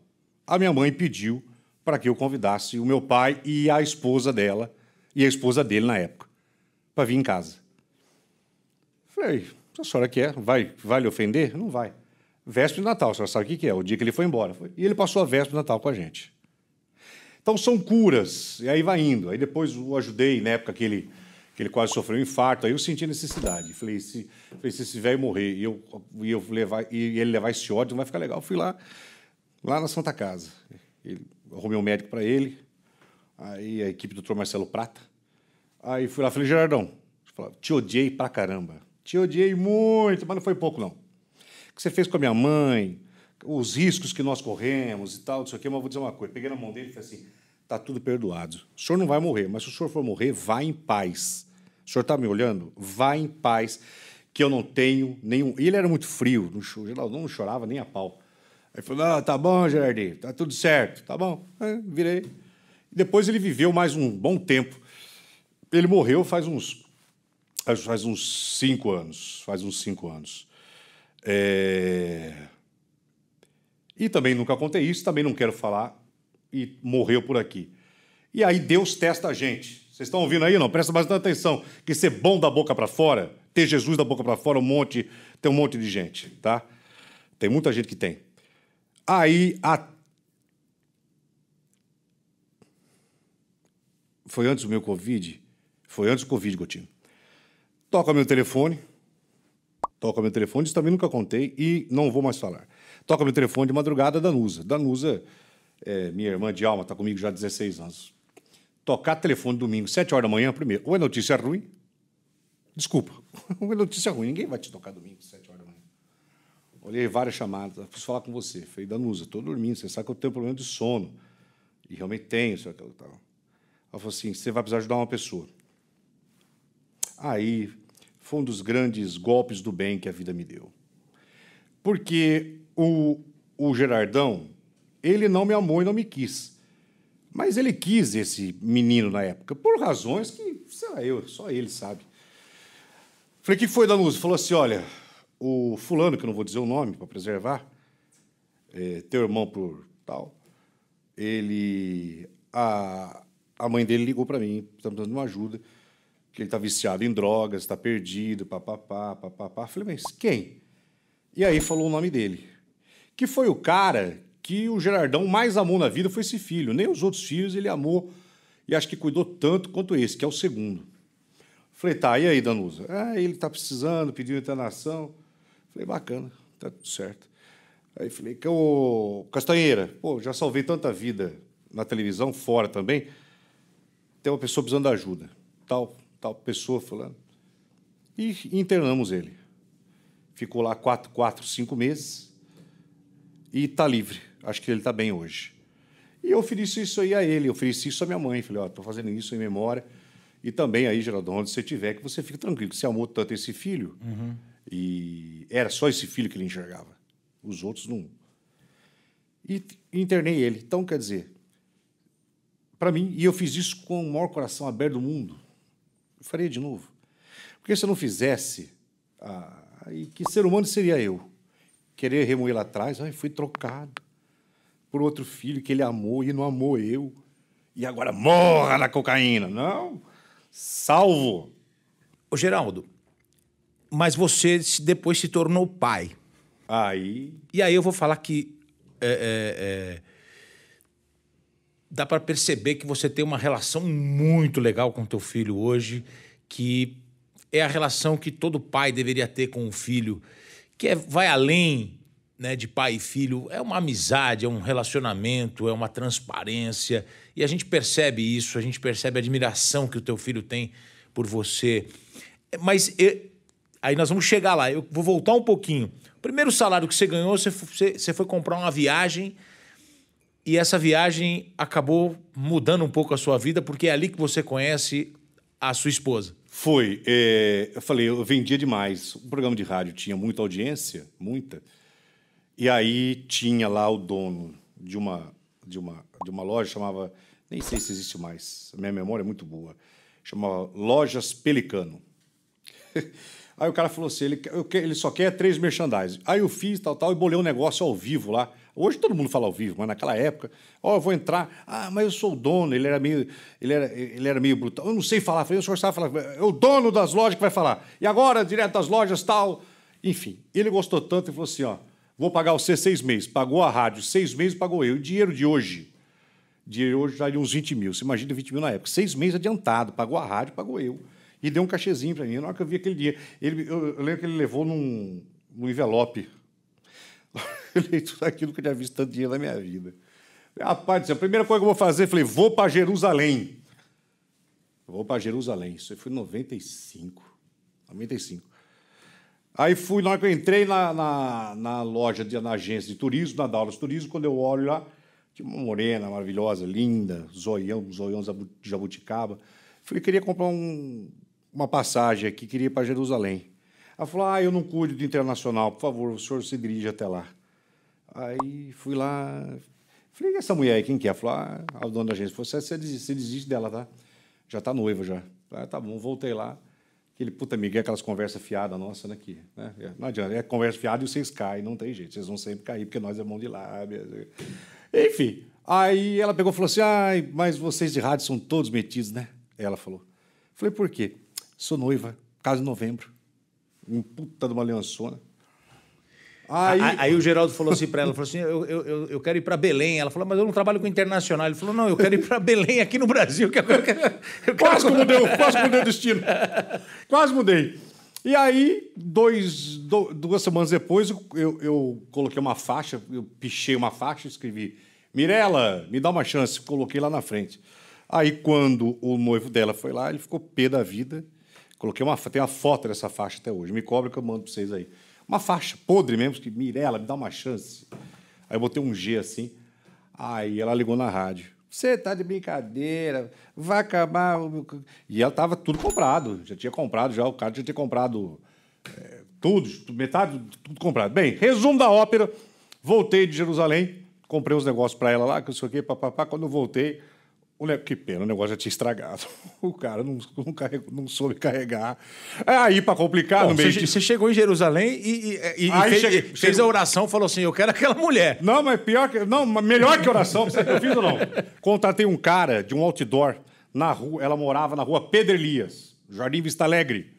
a minha mãe pediu para que eu convidasse o meu pai e a esposa dela, e a esposa dele na época, para vir em casa. Falei, a senhora quer? Vai, vai lhe ofender? Não vai. Véspera de Natal, a senhora sabe o que é, o dia que ele foi embora. E ele passou a véspera de Natal com a gente. Então são curas, e aí vai indo. Aí depois o ajudei, na época que ele que ele quase sofreu um infarto. Aí eu senti necessidade. Falei, se, falei, se esse velho morrer e eu, e eu levar, e ele levar esse ódio, não vai ficar legal. Fui lá, lá na Santa Casa. Ele, arrumei um médico para ele, aí a equipe do doutor Marcelo Prata. Aí fui lá, falei, Gerardão, te odiei pra caramba. Te odiei muito, mas não foi pouco, não. O que você fez com a minha mãe, os riscos que nós corremos e tal, não sei o quê, mas vou dizer uma coisa. Peguei na mão dele e falei assim, tá tudo perdoado. O senhor não vai morrer, mas se o senhor for morrer, vá em paz. O senhor está me olhando? Vá em paz, que eu não tenho nenhum. E ele era muito frio, não, não chorava nem a pau. Aí falou: ah, tá bom, Gerardinho, tá tudo certo, tá bom. Aí, virei. Depois ele viveu mais um bom tempo. Ele morreu faz uns. Faz uns cinco anos. Faz uns cinco anos. É... E também nunca contei isso, também não quero falar. E morreu por aqui. E aí Deus testa a gente. Vocês estão ouvindo aí, não? Presta bastante atenção. Que ser bom da boca para fora ter Jesus da boca para fora, um monte, tem um monte de gente, tá? Tem muita gente que tem. Aí a Foi antes do meu Covid? Foi antes do Covid, Gotinho. Toca meu telefone. Toca meu telefone, isso também nunca contei e não vou mais falar. Toca meu telefone de madrugada, Danusa. Danusa, é, minha irmã de alma, está comigo já há 16 anos. Tocar telefone domingo, 7 horas da manhã, primeiro. Ou é notícia ruim. Desculpa. Ou é notícia ruim. Ninguém vai te tocar domingo, 7 horas da manhã. Olhei várias chamadas. Preciso falar com você. Falei, Danusa, estou dormindo. Você sabe que eu tenho problema de sono. E realmente tenho. Sabe, tal. Ela falou assim: você vai precisar ajudar uma pessoa. Aí foi um dos grandes golpes do bem que a vida me deu. Porque o, o Gerardão, ele não me amou e não me quis. Mas ele quis esse menino na época, por razões que, sei lá, eu, só ele sabe. Falei, o que foi, Danusa? Falou assim: olha, o fulano, que eu não vou dizer o nome para preservar, é, teu irmão por tal, ele. A, a mãe dele ligou para mim, estamos dando uma ajuda que ele está viciado em drogas, está perdido, papapá, papapá. Falei, mas quem? E aí falou o nome dele. Que foi o cara que o Gerardão mais amou na vida, foi esse filho. Nem os outros filhos ele amou e acho que cuidou tanto quanto esse, que é o segundo. Falei, tá, e aí, Danusa? Ah, ele está precisando, pediu internação. Falei, bacana, tá tudo certo. Aí falei, que o Castanheira, pô, já salvei tanta vida na televisão, fora também. Tem uma pessoa precisando de ajuda. Tal, tal pessoa falando. E internamos ele. Ficou lá quatro, quatro cinco meses e está livre. Acho que ele está bem hoje. E eu ofereci isso aí a ele, eu ofereci isso à minha mãe. Falei, ó, estou fazendo isso em memória. E também aí, Geraldo, onde você tiver, que você fique tranquilo, que você amou tanto esse filho. Uhum. E era só esse filho que ele enxergava. Os outros não. E internei ele. Então, quer dizer, para mim, e eu fiz isso com o maior coração aberto do mundo faria de novo. Porque se eu não fizesse, ah, que ser humano seria eu? Querer remoer lá atrás, ai, fui trocado por outro filho que ele amou e não amou eu. E agora morra na cocaína. Não, salvo. Ô, Geraldo, mas você depois se tornou pai. Aí. E aí eu vou falar que. É, é, é, dá para perceber que você tem uma relação muito legal com teu filho hoje, que é a relação que todo pai deveria ter com o filho, que é, vai além né, de pai e filho, é uma amizade, é um relacionamento, é uma transparência, e a gente percebe isso, a gente percebe a admiração que o teu filho tem por você. Mas eu, aí nós vamos chegar lá, eu vou voltar um pouquinho. Primeiro salário que você ganhou, você, você, você foi comprar uma viagem e essa viagem acabou mudando um pouco a sua vida, porque é ali que você conhece a sua esposa. Foi. É, eu falei, eu vendia demais. O programa de rádio tinha muita audiência, muita. E aí tinha lá o dono de uma, de uma, de uma loja, chamava. Nem sei se existe mais, minha memória é muito boa. Chamava Lojas Pelicano. Aí o cara falou assim: ele, ele só quer três merchandising. Aí eu fiz tal, tal, e bolei um negócio ao vivo lá. Hoje todo mundo fala ao vivo, mas naquela época, ó, oh, eu vou entrar. Ah, mas eu sou o dono. Ele era meio, ele era, ele era meio brutal. Eu não sei falar. Falei, o senhor sabe falar. É o dono das lojas que vai falar. E agora, direto das lojas, tal. Enfim, ele gostou tanto e falou assim: ó, vou pagar você seis meses. Pagou a rádio, seis meses pagou eu. E o dinheiro de hoje? Dinheiro hoje já de uns 20 mil. Você imagina 20 mil na época. Seis meses adiantado. Pagou a rádio, pagou eu. E deu um cachezinho para mim. Na hora que eu vi aquele dinheiro, ele, eu, eu lembro que ele levou num, num envelope eu tudo aquilo que eu tinha visto tanto dinheiro na minha vida. Rapaz, a primeira coisa que eu vou fazer, falei, vou para Jerusalém. Vou para Jerusalém. Isso foi em 95. 95. Aí fui, na hora que eu entrei na, na, na loja, de, na agência de turismo, na Daulas Turismo, quando eu olho lá, tinha uma morena maravilhosa, linda, zoião, zoião de jabuticaba. Falei, queria comprar um, uma passagem aqui, queria ir para Jerusalém. Ela falou: Ah, eu não cuido de internacional, por favor, o senhor se dirige até lá. Aí fui lá, falei: e essa mulher aí, quem que é? Falou: Ah, a dona da agência. Você desiste, dela, tá? Já tá noiva já. Ah, tá bom, voltei lá. Aquele puta Miguel, aquelas conversas fiadas nossa, né? Que, né? Não adianta, é conversa fiada e vocês caem, não tem jeito, vocês vão sempre cair, porque nós é mão de lábia. Enfim, aí ela pegou e falou assim: ai, mas vocês de rádio são todos metidos, né? Ela falou. Falei, por quê? Sou noiva, caso em novembro. Um puta de uma aliançona. Aí... aí, aí o Geraldo falou assim para ela, falou assim, eu, eu, eu quero ir para Belém. Ela falou, mas eu não trabalho com internacional. Ele falou, não, eu quero ir para Belém aqui no Brasil. Que eu quero, eu quero... Quase, mudei, quase mudei o destino. Quase mudei. E aí, dois, do, duas semanas depois, eu, eu coloquei uma faixa, eu pichei uma faixa e escrevi Mirela, me dá uma chance. Coloquei lá na frente. Aí, quando o noivo dela foi lá, ele ficou pé da vida. Coloquei uma, tem uma foto dessa faixa até hoje. Me cobra que eu mando para vocês aí. Uma faixa podre mesmo, que Mirela, me dá uma chance. Aí eu botei um G assim. Aí ela ligou na rádio. Você tá de brincadeira, vai acabar. E ela tava tudo comprado, já tinha comprado, já o cara já tinha comprado é, tudo, metade, tudo comprado. Bem, resumo da ópera. Voltei de Jerusalém, comprei uns negócios para ela lá, que eu sei o quê, papapá. Quando eu voltei, que pena, o negócio já tinha estragado. O cara não, não, carregou, não soube carregar. É aí, para complicar, Bom, no meio. Você, de... você chegou em Jerusalém e, e, e fez, cheguei, fez cheguei... a oração falou assim: Eu quero aquela mulher. Não, mas pior que. Não, melhor que oração, sabe o que eu fiz ou não? Contratei um cara de um outdoor na rua, ela morava na rua Pedro Elias, Jardim Vista Alegre.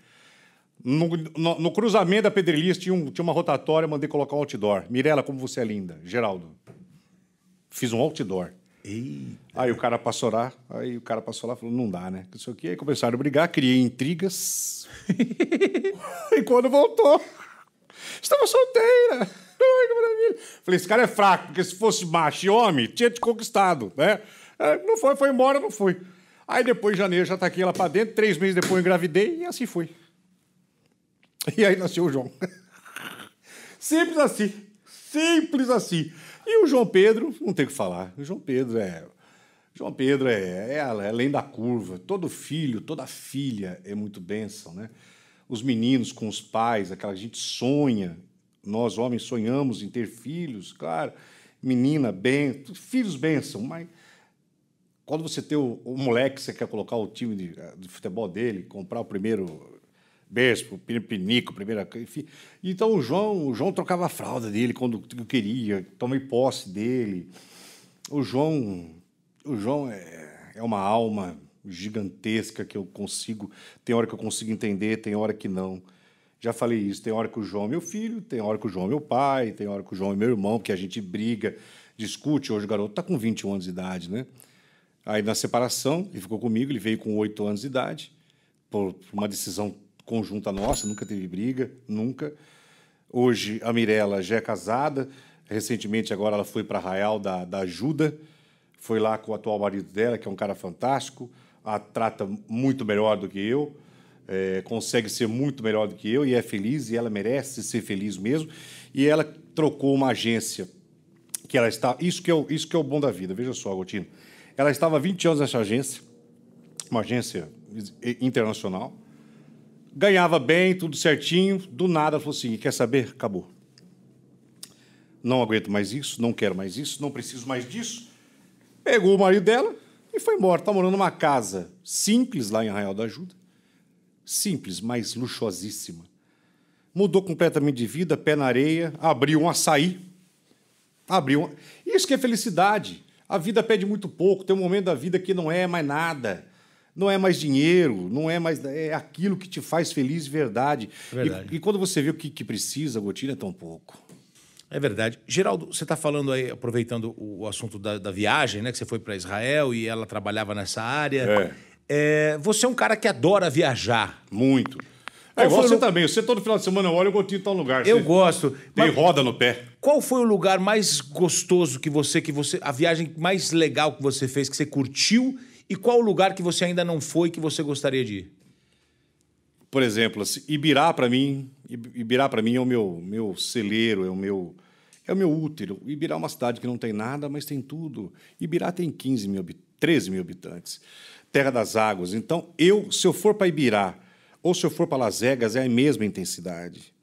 No, no, no cruzamento da Pedro Elias tinha, um, tinha uma rotatória, mandei colocar um outdoor. Mirela, como você é linda. Geraldo. Fiz um outdoor. Eita. Aí o cara passou lá, aí o cara passou lá e falou, não dá, né? Isso aqui. Aí começaram a brigar, criei intrigas. e quando voltou, estava solteira. Ai, que maravilha. Falei, esse cara é fraco, porque se fosse macho e homem, tinha te conquistado, né? É, não foi, foi embora, não foi. Aí depois de janeiro já taquei ela para dentro, três meses depois eu engravidei e assim foi. E aí nasceu o João. Simples assim. Simples assim. E o João Pedro, não tem o que falar. O João Pedro é. João Pedro é, é além da curva. Todo filho, toda filha é muito bênção, né? Os meninos com os pais, aquela gente sonha. Nós, homens, sonhamos em ter filhos, claro. Menina, bem, filhos bênção, mas quando você tem o, o moleque, você quer colocar o time de, de futebol dele, comprar o primeiro Bespo, Pinico, primeira. Enfim. Então o João, o João trocava a fralda dele quando queria, tomei posse dele. O João, o João é, é uma alma gigantesca que eu consigo. Tem hora que eu consigo entender, tem hora que não. Já falei isso, tem hora que o João é meu filho, tem hora que o João é meu pai, tem hora que o João é meu irmão, que a gente briga, discute. Hoje o garoto está com 21 anos de idade, né? Aí na separação, ele ficou comigo, ele veio com 8 anos de idade, por uma decisão conjunta nossa, nunca teve briga, nunca. Hoje a Mirella já é casada, recentemente agora ela foi para Arraial da, da Ajuda, foi lá com o atual marido dela, que é um cara fantástico, a trata muito melhor do que eu, é, consegue ser muito melhor do que eu e é feliz, e ela merece ser feliz mesmo. E ela trocou uma agência que ela está. Isso que é o, isso que é o bom da vida, veja só, Agotino. Ela estava há 20 anos nessa agência, uma agência internacional ganhava bem, tudo certinho. Do nada falou assim: quer saber? Acabou. Não aguento mais isso, não quero mais isso, não preciso mais disso. Pegou o marido dela e foi embora. Está morando numa casa simples lá em Arraial da Ajuda. Simples, mas luxuosíssima. Mudou completamente de vida, pé na areia, abriu um açaí. Abriu um... Isso que é felicidade. A vida pede muito pouco, tem um momento da vida que não é mais nada não é mais dinheiro, não é mais. É aquilo que te faz feliz de verdade. verdade. E, e, quando você vê o que, que precisa, Gotina, é tão pouco. É verdade. Geraldo, você está falando aí, aproveitando o assunto da, da, viagem, né? Que você foi para Israel e ela trabalhava nessa área. É. É, você é um cara que adora viajar. Muito. É igual você também. Você todo final de semana olha o Gotinho está um lugar. Eu você gosto. Tem roda no pé. Qual foi o lugar mais gostoso que você, que você. A viagem mais legal que você fez, que você curtiu e qual o lugar que você ainda não foi que você gostaria de ir? Por exemplo, assim, Ibirá para mim, Ibirá para mim é o meu meu celeiro, é o meu é o meu útero. Ibirá é uma cidade que não tem nada, mas tem tudo. Ibirá tem 15 mil, 13 mil habitantes. Terra das Águas. Então, eu, se eu for para Ibirá ou se eu for para Las Vegas, é a mesma intensidade.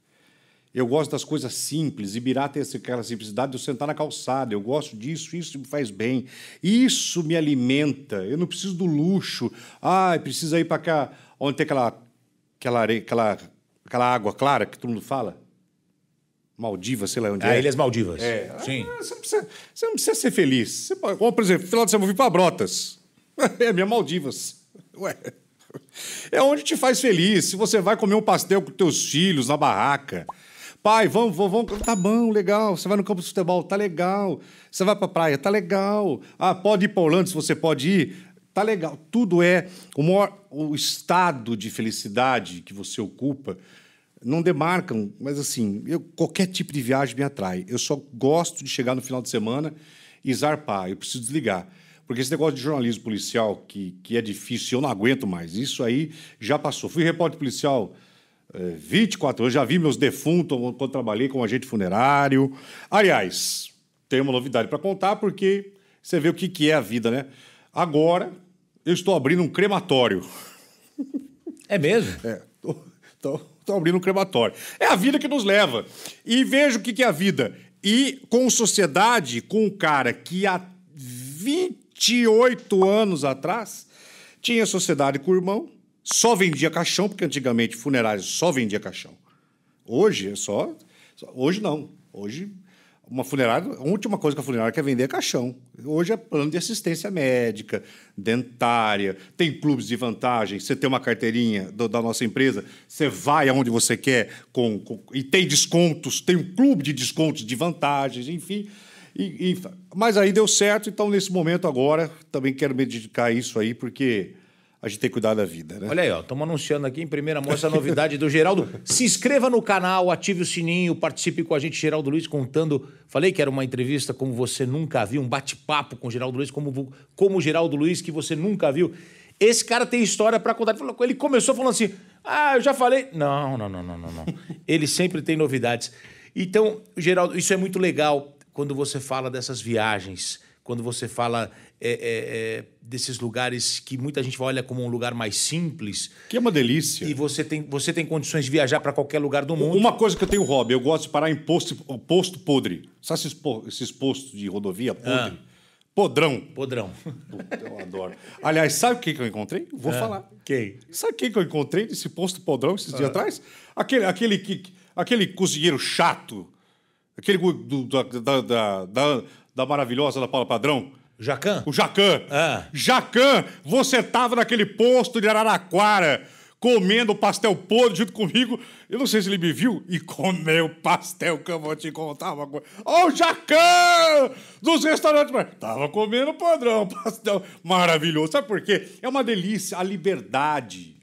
Eu gosto das coisas simples. Ibirá tem aquela simplicidade de eu sentar na calçada. Eu gosto disso, isso me faz bem. Isso me alimenta. Eu não preciso do luxo. Ah, precisa ir para cá, onde tem aquela, aquela, areia, aquela, aquela água clara que todo mundo fala. Maldivas, sei lá onde ah, é. Ilhas Maldivas. É. Sim. Ah, você, não precisa, você, não precisa, ser feliz. Você pode, como, por exemplo, final de semana eu vim para Brotas. É minha Maldivas. Ué. É onde te faz feliz. Se você vai comer um pastel com teus filhos na barraca. Pai, vamos, vamos, vamos. Tá bom, legal. Você vai no campo de futebol, tá legal. Você vai pra praia, tá legal. Ah, pode ir pra Orlando se você pode ir. Tá legal. Tudo é o, maior, o estado de felicidade que você ocupa. Não demarcam, mas assim, eu, qualquer tipo de viagem me atrai. Eu só gosto de chegar no final de semana e zarpar. Eu preciso desligar. Porque esse negócio de jornalismo policial, que, que é difícil, eu não aguento mais. Isso aí já passou. Fui repórter policial 24 anos, já vi meus defuntos quando trabalhei como agente funerário. Aliás, tem uma novidade para contar, porque você vê o que, que é a vida, né? Agora, eu estou abrindo um crematório. É mesmo? É, estou abrindo um crematório. É a vida que nos leva. E veja o que, que é a vida. E com sociedade, com um cara que há 20 28 anos atrás, tinha sociedade com o irmão, só vendia caixão, porque antigamente funerários só vendia caixão. Hoje é só. Hoje não. Hoje, uma funerária, a última coisa que a funerária quer vender é caixão. Hoje é plano de assistência médica, dentária, tem clubes de vantagem. Você tem uma carteirinha do, da nossa empresa, você vai aonde você quer com, com, e tem descontos, tem um clube de descontos de vantagens, enfim. E, e, mas aí deu certo, então nesse momento agora também quero me dedicar a isso aí, porque a gente tem que cuidar da vida, né? Olha aí, ó, estamos anunciando aqui em primeira mão essa novidade do Geraldo. Se inscreva no canal, ative o sininho, participe com a gente, Geraldo Luiz, contando. Falei que era uma entrevista como você nunca viu, um bate-papo com o Geraldo Luiz, como, como o Geraldo Luiz, que você nunca viu. Esse cara tem história para contar. Ele começou falando assim: ah, eu já falei. Não, não, não, não, não, não. Ele sempre tem novidades. Então, Geraldo, isso é muito legal quando você fala dessas viagens, quando você fala é, é, é, desses lugares que muita gente olha como um lugar mais simples. Que é uma delícia. E você tem, você tem condições de viajar para qualquer lugar do mundo. Uma coisa que eu tenho hobby, eu gosto de parar em posto, posto podre. Sabe esses, esses postos de rodovia podre? Ah. Podrão. Podrão. Eu adoro. Aliás, sabe o que, eu encontrei? Vou ah. falar. Quem? Sabe o que, que eu encontrei nesse posto podrão esses ah. dias atrás? Aquele, aquele, aquele cozinheiro chato Aquele do, da, da, da, da, maravilhosa da Paula Padrão. Jacan? O Jacan. Ah. Jacan, você tava naquele posto de Araraquara comendo pastel podre junto comigo. Eu não sei se ele me viu e comeu pastel que eu vou te contar uma coisa. Ó, oh, o Jacan dos restaurantes. Tava comendo padrão, pastel maravilhoso. Sabe por quê? É uma delícia, a liberdade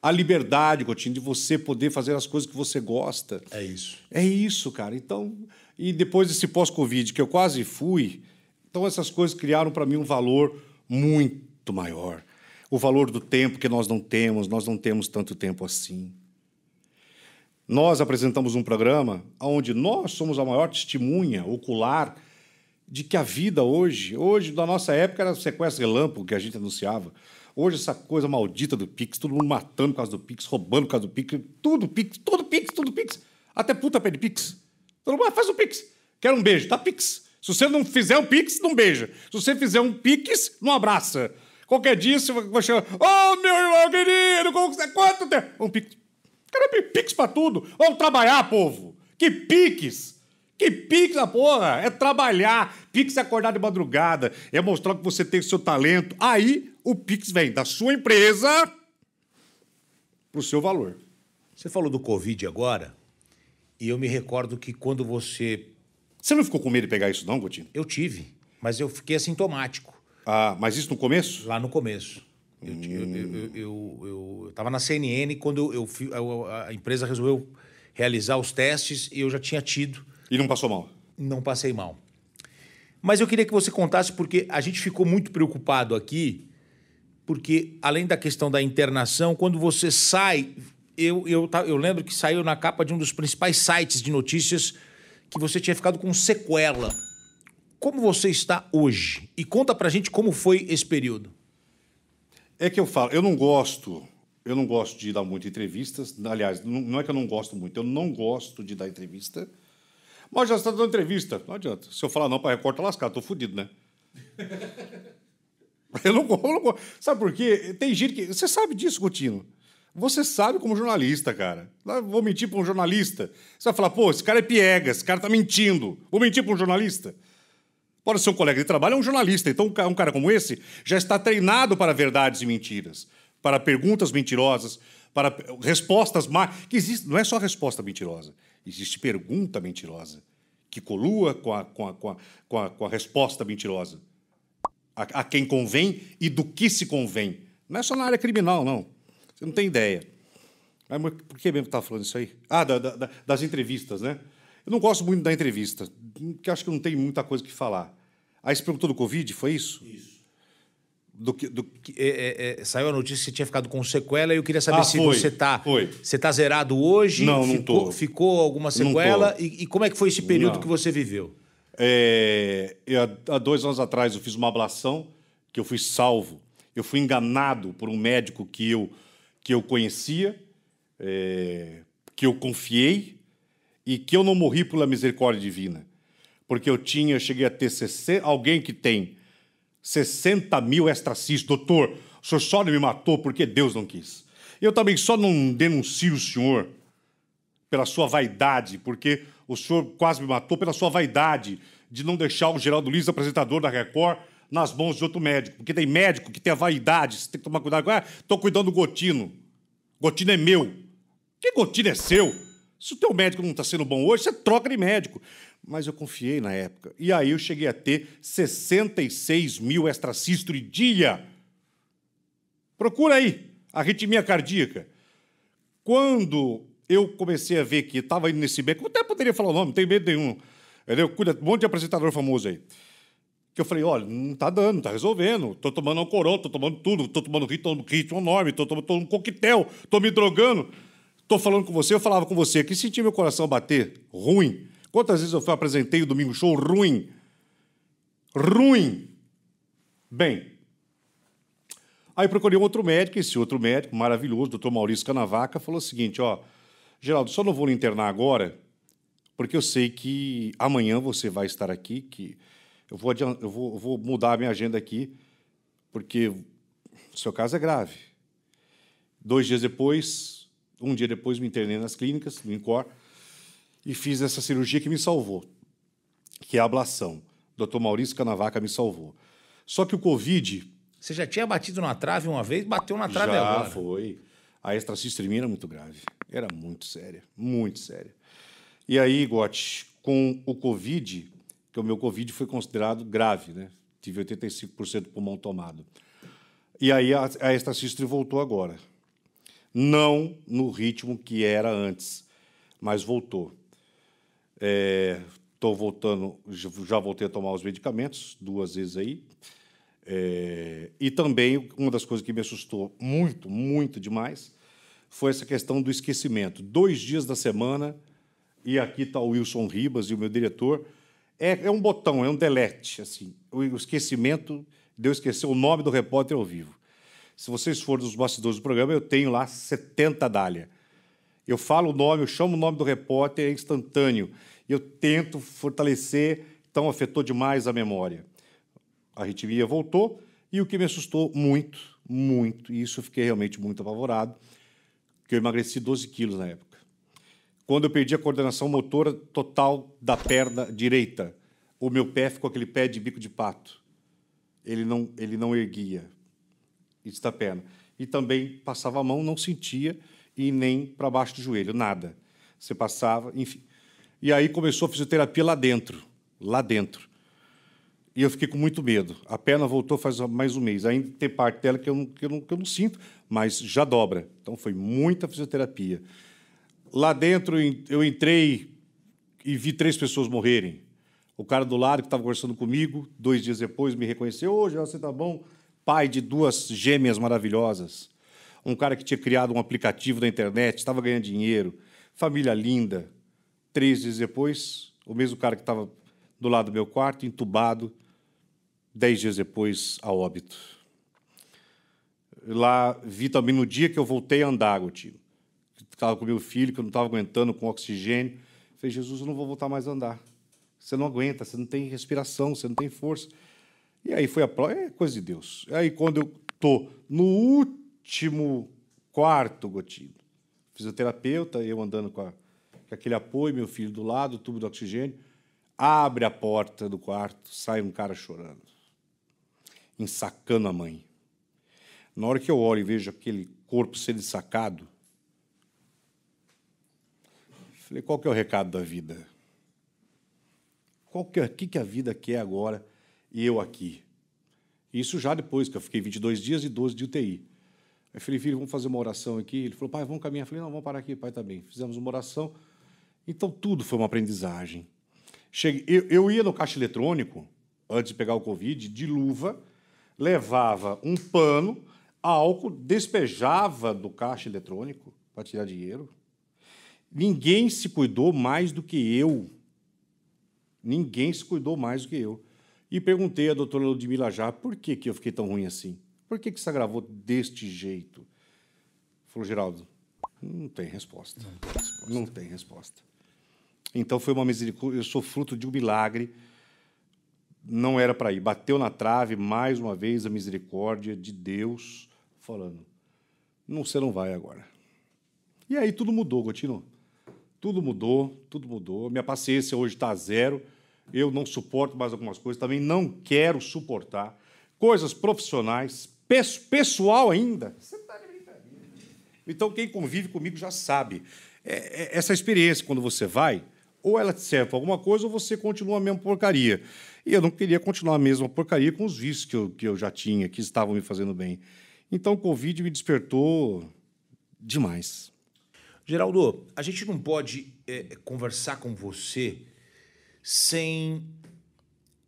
a liberdade, Coutinho, de você poder fazer as coisas que você gosta. É isso. É isso, cara. Então, e depois desse pós-Covid, que eu quase fui, então essas coisas criaram para mim um valor muito maior. O valor do tempo que nós não temos, nós não temos tanto tempo assim. Nós apresentamos um programa onde nós somos a maior testemunha ocular de que a vida hoje, hoje, da nossa época, era sequestro relâmpago que a gente anunciava. Hoje, essa coisa maldita do Pix, todo mundo matando por causa do Pix, roubando por causa do Pix, tudo Pix, tudo Pix, tudo Pix. Até puta pede Pix. Todo mundo ah, faz um Pix. Quero um beijo, tá Pix. Se você não fizer um Pix, não beija. Se você fizer um Pix, não abraça. Qualquer dia você vai chegar. Ô, oh, meu irmão querido, quanto tempo? Um Pix. Quero Pix pra tudo. Vamos trabalhar, povo. Que Pix? Que Pix a porra? É trabalhar. Pix é acordar de madrugada. É mostrar que você tem o seu talento. Aí o Pix vem da sua empresa para o seu valor. Você falou do Covid agora, e eu me recordo que quando você. Você não ficou com medo de pegar isso, não, Coutinho? Eu tive, mas eu fiquei assintomático. Ah, mas isso no começo? Lá no começo. Eu hum. eu estava na CNN quando eu, eu, a empresa resolveu realizar os testes e eu já tinha tido. E não passou mal? Não passei mal. Mas eu queria que você contasse, porque a gente ficou muito preocupado aqui, porque além da questão da internação, quando você sai. Eu, eu, eu lembro que saiu na capa de um dos principais sites de notícias que você tinha ficado com sequela. Como você está hoje? E conta pra gente como foi esse período. É que eu falo, eu não gosto, eu não gosto de dar muitas entrevistas. Aliás, não é que eu não gosto muito, eu não gosto de dar entrevista mas já está dando entrevista. Não adianta. Se eu falar não para Record, tá lascado. Tô fudido, né? eu não gosto, não gosto. Sabe por quê? Tem gente que... Você sabe disso, Coutinho. Você sabe como jornalista, cara. Vou mentir para um jornalista. Você vai falar, pô, esse cara é piega, esse cara tá mentindo. Vou mentir para um jornalista? Pode ser um colega de trabalho, é um jornalista. Então, um cara como esse já está treinado para verdades e mentiras. para perguntas mentirosas, para respostas má. Que existe, não é só resposta mentirosa, existe pergunta mentirosa, que colua com a, com a, com a, com a, com a resposta mentirosa. A, a, quem convém e do que se convém. Não é só na área criminal, não. Você não tem ideia. Mas por que mesmo está falando isso aí? Ah, da, da, das entrevistas, né? Eu não gosto muito da entrevista, porque acho que não tem muita coisa que falar. Aí você perguntou do Covid, foi isso? Isso do que, do que é, é, é, saiu a notícia que você tinha ficado com sequela e eu queria saber ah, se foi, você está você tá zerado hoje não não ficou, tô. ficou alguma sequela e, e, como é que foi esse período não. que você viveu é, eu, há dois anos atrás eu fiz uma ablação que eu fui salvo eu fui enganado por um médico que eu que eu conhecia é, que eu confiei e que eu não morri pela misericórdia divina porque eu tinha eu cheguei a ter 60, alguém que tem 60 mil extracis. Doutor, o senhor só não me matou porque Deus não quis. Eu também só não denuncio o senhor pela sua vaidade, porque o senhor quase me matou pela sua vaidade de não deixar o Geraldo Luiz, apresentador da Record, nas mãos de outro médico. Porque tem médico que tem a vaidade, você tem que tomar cuidado. Ah, estou cuidando do Gotino. Gotino é meu. Que Gotino é seu? Se o teu médico não está sendo bom hoje, você troca de médico mas eu confiei na época. E aí eu cheguei a ter 66 mil extracístole dia. Procura aí, arritmia cardíaca. Quando eu comecei a ver que estava indo nesse beco, até poderia falar o nome, não tem medo nenhum. Cuida, um monte de apresentador famoso aí. Que eu falei, olha, não está dando, não está resolvendo. Estou tomando um coroa, estou tomando tudo, estou tomando ritmo, ritmo enorme, estou tomando um coquetel, estou me drogando. Estou falando com você, eu falava com você que senti meu coração bater ruim Quantas vezes eu apresentei o Domingo Show ruim? Ruim. Bem, aí procurei um outro médico, esse outro médico maravilhoso, doutor Maurício Canavaca, falou o seguinte, ó, Geraldo, só não vou lhe internar agora, porque eu sei que amanhã você vai estar aqui, que eu vou, eu vou, eu vou mudar a minha agenda aqui, porque o seu caso é grave. Dois dias depois, um dia depois, me internei nas clínicas, no INCOR, e fiz essa cirurgia que me salvou, que é a ablação. O doutor Maurício Canavaca me salvou. Só que o Covid. Você já tinha batido na trave uma vez, bateu na trave já agora. Já foi. A extracistrimia era muito grave. Era muito séria, muito séria. E aí, Gotti, com o Covid, que o meu Covid foi considerado grave, né? Tive 85% do pulmão tomado. E aí a, a voltou agora. Não no ritmo que era antes, mas voltou. Estou é, voltando, já voltei a tomar os medicamentos duas vezes aí. É, e também uma das coisas que me assustou muito, muito demais, foi essa questão do esquecimento. Dois dias da semana, e aqui está o Wilson Ribas e o meu diretor, é, é um botão, é um delete. Assim, o esquecimento de eu esquecer o nome do repórter ao vivo. Se vocês forem dos bastidores do programa, eu tenho lá 70 dália. Eu falo o nome, eu chamo o nome do repórter, é instantâneo. Eu tento fortalecer, então afetou demais a memória. A arritmia voltou e o que me assustou muito, muito, e isso eu fiquei realmente muito apavorado, que eu emagreci 12 quilos na época. Quando eu perdi a coordenação motora total da perna direita, o meu pé ficou aquele pé de bico de pato. Ele não, ele não erguia da perna. E também passava a mão, não sentia, e nem para baixo do joelho, nada. Você passava, enfim. E aí começou a fisioterapia lá dentro, lá dentro. E eu fiquei com muito medo. A perna voltou faz mais um mês. Ainda tem parte dela que eu não, que eu não, que eu não sinto, mas já dobra. Então foi muita fisioterapia. Lá dentro eu entrei e vi três pessoas morrerem. O cara do lado que estava conversando comigo, dois dias depois, me reconheceu. Ô, oh, você tá bom? Pai de duas gêmeas maravilhosas um cara que tinha criado um aplicativo da internet, estava ganhando dinheiro, família linda. Três dias depois, o mesmo cara que estava do lado do meu quarto, entubado, dez dias depois, a óbito. Lá vi também no dia que eu voltei a andar, Gotinho. Estava com meu filho, que eu não estava aguentando com oxigênio. Falei, Jesus, eu não vou voltar mais a andar. Você não aguenta, você não tem respiração, você não tem força. E aí foi a prova, é coisa de Deus. Aí quando eu estou no último quarto, Gotinho. Fisioterapeuta, eu andando com, a, com aquele apoio, meu filho do lado, tubo de oxigênio. Abre a porta do quarto, sai um cara chorando, ensacando a mãe. Na hora que eu olho e vejo aquele corpo sendo sacado, falei, qual que é o recado da vida? Qual que é, que, que a vida quer agora e eu aqui? Isso já depois que eu fiquei 22 dias e 12 de UTI. Aí falei, filho, vamos fazer uma oração aqui. Ele falou, pai, vamos caminhar. Eu falei, não, vamos parar aqui, pai, também. Tá Fizemos uma oração. Então, tudo foi uma aprendizagem. Cheguei, eu, eu ia no caixa eletrônico, antes de pegar o Covid, de luva, levava um pano, álcool, despejava do caixa eletrônico para tirar dinheiro. Ninguém se cuidou mais do que eu. Ninguém se cuidou mais do que eu. E perguntei à doutora Ludmila já por que, que eu fiquei tão ruim assim. Por que, que se agravou deste jeito? Falou, Geraldo, não tem resposta. Não tem resposta. Não tem resposta. Então foi uma misericórdia. Eu sou fruto de um milagre. Não era para ir. Bateu na trave mais uma vez a misericórdia de Deus, falando: não, você não vai agora. E aí tudo mudou, Gotino. Tudo mudou, tudo mudou. Minha paciência hoje está zero. Eu não suporto mais algumas coisas. Também não quero suportar coisas profissionais, pessoal ainda. Você está. Então, quem convive comigo já sabe. É, é, essa experiência, quando você vai, ou ela te serve para alguma coisa, ou você continua a mesma porcaria. E eu não queria continuar a mesma porcaria com os vícios que eu, que eu já tinha, que estavam me fazendo bem. Então, o Covid me despertou demais. Geraldo, a gente não pode é, conversar com você sem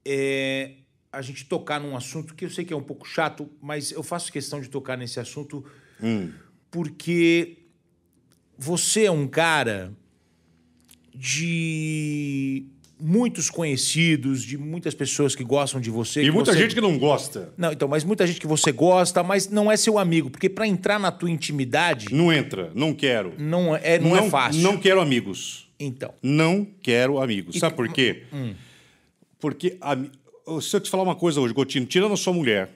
é, a gente tocar num assunto que eu sei que é um pouco chato, mas eu faço questão de tocar nesse assunto hum. porque você é um cara de muitos conhecidos, de muitas pessoas que gostam de você. E muita você... gente que não gosta. Não, então, mas muita gente que você gosta, mas não é seu amigo, porque para entrar na tua intimidade. Não entra, não quero. Não é, não, é não é fácil. Não quero amigos. Então. Não quero amigos. Sabe por quê? Hum. Porque a, se eu te falar uma coisa hoje, Gotino, tirando a sua mulher,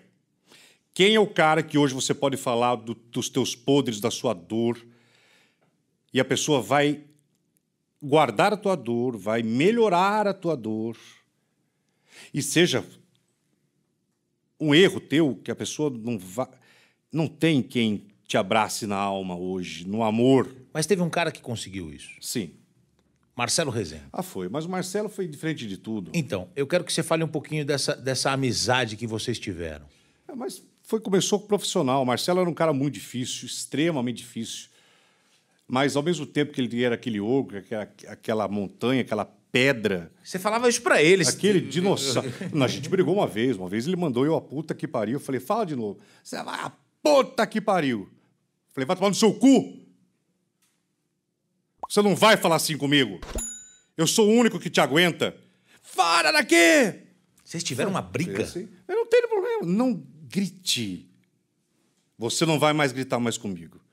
quem é o cara que hoje você pode falar do, dos teus podres, da sua dor, e a pessoa vai guardar a tua dor, vai melhorar a tua dor. E seja um erro teu que a pessoa não vai, não tem quem te abrace na alma hoje, no amor. Mas teve um cara que conseguiu isso. Sim. Marcelo Rezende. Ah, foi. Mas o Marcelo foi diferente de tudo. Então, eu quero que você fale um pouquinho dessa, dessa amizade que vocês tiveram. É, mas foi começou com profissional. O Marcelo era um cara muito difícil, extremamente difícil. Mas ao mesmo tempo que ele era aquele ogro, aquela, aquela montanha, aquela pedra. Você falava isso para eles. Aquele dinossauro. a gente brigou uma vez. Uma vez ele mandou eu a puta que pariu. Eu falei, fala de novo. Você vai a puta que pariu. Eu falei, vai tomar no seu cu. Você não vai falar assim comigo. Eu sou o único que te aguenta. Fora daqui! Vocês tiveram uma briga? Eu não tenho problema. Não grite. Você não vai mais gritar mais comigo.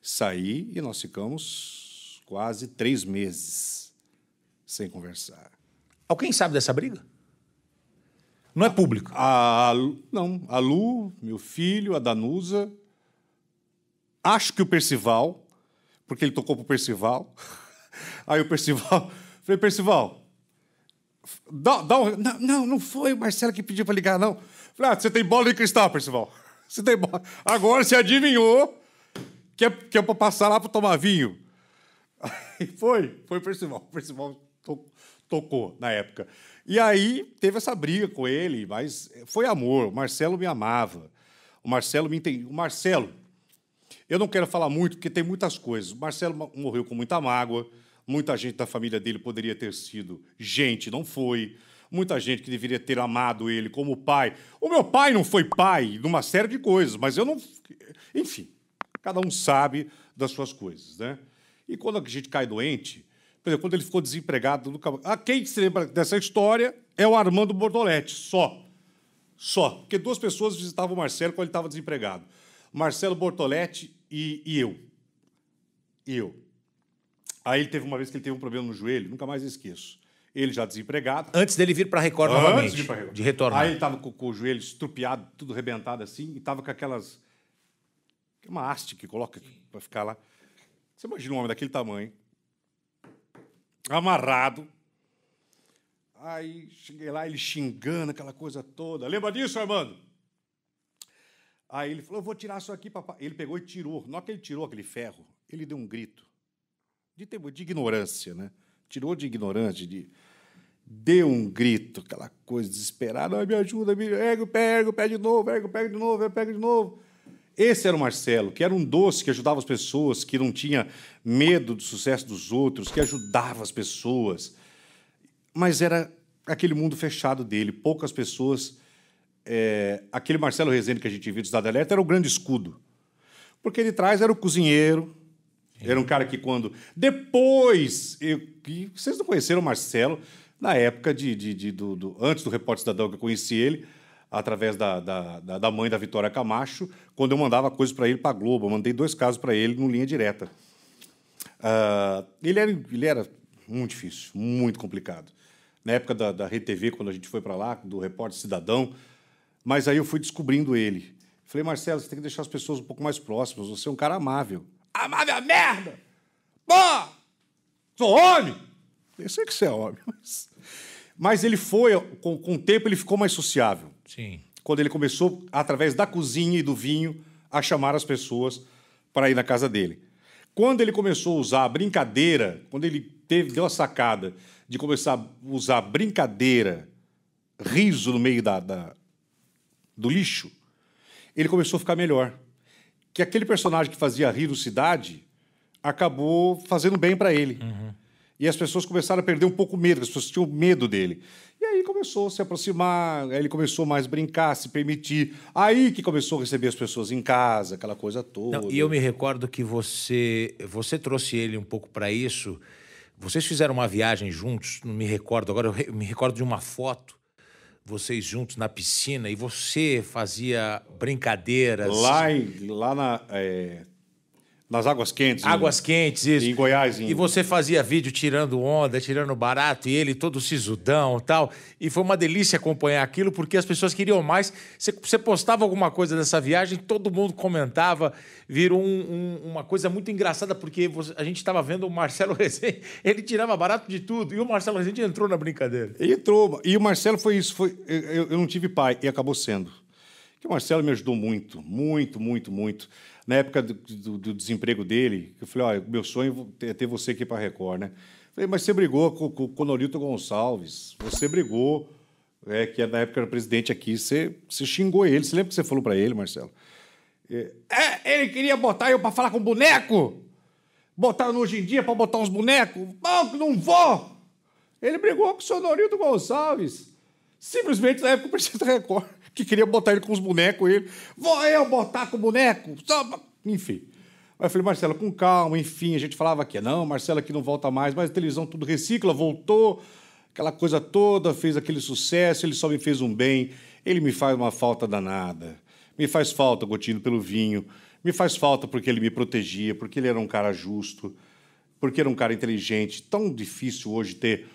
Saí e nós ficamos quase três meses sem conversar. Alguém sabe dessa briga? Não é público? A, a, não, a Lu, meu filho, a Danusa, acho que o Percival, porque ele tocou pro Percival. Aí o Percival, falei, Percival, dá, dá um... não, não, não foi o Marcelo que pediu para ligar, não. Falei, ah, você tem bola de cristal, Percival. Você tem bola. Agora você adivinhou que é, que é para passar lá para tomar vinho. Aí foi, foi o Percival. O Percival to, tocou na época. E aí teve essa briga com ele, mas foi amor. O Marcelo me amava. O Marcelo me entendia. O Marcelo, eu não quero falar muito, porque tem muitas coisas. O Marcelo morreu com muita mágoa. Muita gente da família dele poderia ter sido gente, não foi. Muita gente que deveria ter amado ele como pai. O meu pai não foi pai numa série de coisas, mas eu não. Enfim, Cada um sabe das suas coisas, né? E quando a gente cai doente, por exemplo, quando ele ficou desempregado, nunca... ah, quem se lembra dessa história é o Armando Bortoletti, só. Só. Porque duas pessoas visitavam o Marcelo quando ele estava desempregado. Marcelo Bortoletti e, e eu. E eu. Aí ele teve uma vez que ele teve um problema no joelho, nunca mais esqueço. Ele já desempregado. Antes dele vir para a Record Antes novamente. De, Record. de retornar. Aí ele estava com, com, o joelho estrupiado, tudo rebentado assim, e estava com aquelas uma haste que coloca para ficar lá. Você imagina um homem daquele tamanho, amarrado. Aí cheguei lá, ele xingando aquela coisa toda. Lembra disso, Armando? Aí ele falou: Eu vou tirar isso aqui, papai. Ele pegou e tirou. Na hora que ele tirou aquele ferro, ele deu um grito. De, de ignorância, né? Tirou de ignorante, de. Deu um grito, aquela coisa desesperada. Me ajuda, me ergue o pé, ergue de novo, ergue o pé de novo, pega de novo. Esse era o Marcelo, que era um doce que ajudava as pessoas, que não tinha medo do sucesso dos outros, que ajudava as pessoas. Mas era aquele mundo fechado dele, poucas pessoas é, aquele Marcelo Rezende que a gente viu do Estado Elétrico era o grande escudo. Porque ele traz era o cozinheiro, era um cara que quando. Depois. Eu, vocês não conheceram o Marcelo na época de, de, de do, do, antes do Repórter Cidadão, que eu conheci ele, através da, da, da mãe da Vitória Camacho, quando eu mandava coisas para ele para a Globo. Eu mandei dois casos para ele no linha direta. Uh, ele, era, ele era muito difícil, muito complicado. Na época da, da RTV, quando a gente foi para lá, do Repórter Cidadão, mas aí eu fui descobrindo ele. Falei, Marcelo, você tem que deixar as pessoas um pouco mais próximas. Você é um cara amável. Amável é merda! Pô! Sou homem! Eu sei que você é homem, mas. Mas ele foi, com, com o tempo, ele ficou mais sociável. Sim. Quando ele começou, através da cozinha e do vinho, a chamar as pessoas para ir na casa dele. Quando ele começou a usar a brincadeira, quando ele teve, deu a sacada de começar a usar brincadeira, riso no meio da, da, do lixo, ele começou a ficar melhor. Que aquele personagem que fazia rir no Cidade acabou fazendo bem para ele. Uhum. E as pessoas começaram a perder um pouco medo, as pessoas tinham medo dele. E aí começou a se aproximar, aí ele começou mais a brincar, se permitir. Aí que começou a receber as pessoas em casa, aquela coisa toda. Não, e eu me recordo que você, você trouxe ele um pouco para isso. Vocês fizeram uma viagem juntos, não me recordo agora, eu me recordo de uma foto vocês juntos na piscina e você fazia brincadeiras. Lá, lá na, é, nas águas quentes. Águas em, quentes, isso. Em Goiás. Em... E você fazia vídeo tirando onda, tirando barato, e ele todo sisudão tal. E foi uma delícia acompanhar aquilo, porque as pessoas queriam mais. Você, postava alguma coisa dessa viagem, todo mundo comentava, virou um, um, uma coisa muito engraçada, porque a gente estava vendo o Marcelo Rezende, ele tirava barato de tudo, e o Marcelo Rezende entrou na brincadeira. Ele entrou, e o Marcelo foi isso, foi, eu, eu não tive pai, e acabou sendo. Que o Marcelo me ajudou muito, muito, muito, muito na época do, do, do desemprego dele, eu falei, olha, meu sonho é ter você aqui para Record, né? falei, mas você brigou com, com, o Nolito Gonçalves, você brigou, é, que na época era presidente aqui, você, você xingou ele. Você lembra que você falou para ele, Marcelo? É, é, ele queria botar eu para falar com boneco. Botar hoje em dia para botar uns bonecos. Não, não vou. Ele brigou com o Norildo Gonçalves. Simplesmente na época o presidente da Record que queria botar ele com os bonecos, ele. Vou eu botar com o boneco? Enfim. Aí eu falei, Marcelo, com calma, enfim, a gente falava aqui, não, Marcelo aqui não volta mais, mas a televisão tudo recicla, voltou, aquela coisa toda, fez aquele sucesso, ele só me fez um bem, ele me faz uma falta danada. Me faz falta, Gotino, pelo vinho, me faz falta porque ele me protegia, porque ele era um cara justo, porque era um cara inteligente. Tão difícil hoje ter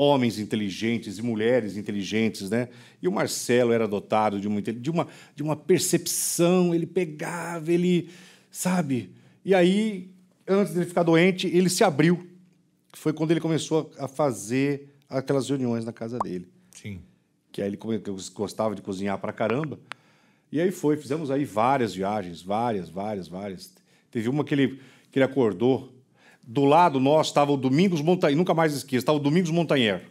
homens inteligentes e mulheres inteligentes, né? E o Marcelo era dotado de uma, de uma, de uma percepção, ele pegava, ele, sabe? E aí, antes dele ficar doente, ele se abriu. Foi quando ele começou a fazer aquelas reuniões na casa dele. Sim. Que aí ele gostava de cozinhar pra caramba. E aí foi, fizemos aí várias viagens, várias, várias, várias. Teve uma que ele, que ele acordou do lado nosso estava o Domingos Montanher, nunca mais esqueço, estava o Domingos Montanher,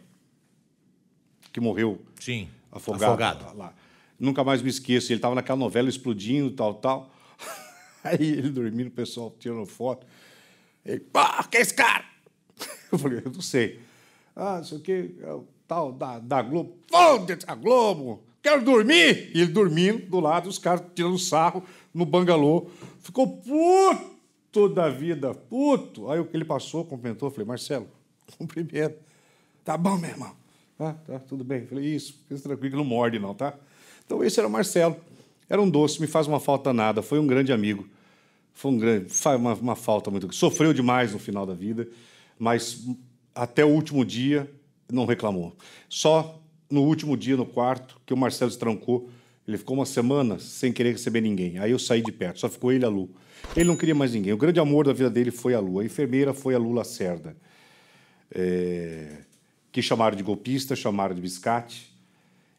que morreu Sim, afogado. afogado. Lá. Nunca mais me esqueço, ele estava naquela novela explodindo, tal, tal. Aí ele dormindo, o pessoal tirando foto. Ele, pá, que é esse cara? Eu falei, eu não sei. Ah, não sei o quê, é o tal da, da Globo. Foda-se a Globo, quero dormir! E ele dormindo do lado, os caras tirando sarro no bangalô. Ficou puto! Toda a vida, puto. Aí o que ele passou, cumprimentou, falei, Marcelo, cumprimento. Tá bom, meu irmão. Ah, tá, tudo bem. Falei, isso, fica tranquilo, não morde não, tá? Então esse era o Marcelo. Era um doce, me faz uma falta nada. Foi um grande amigo. Foi um grande, uma, uma falta muito. Sofreu demais no final da vida, mas até o último dia não reclamou. Só no último dia, no quarto, que o Marcelo se trancou, ele ficou uma semana sem querer receber ninguém. Aí eu saí de perto, só ficou ele e a Lu. Ele não queria mais ninguém. O grande amor da vida dele foi a Lu. A enfermeira foi a Lu Lacerda. É... Que chamaram de golpista, chamaram de biscate.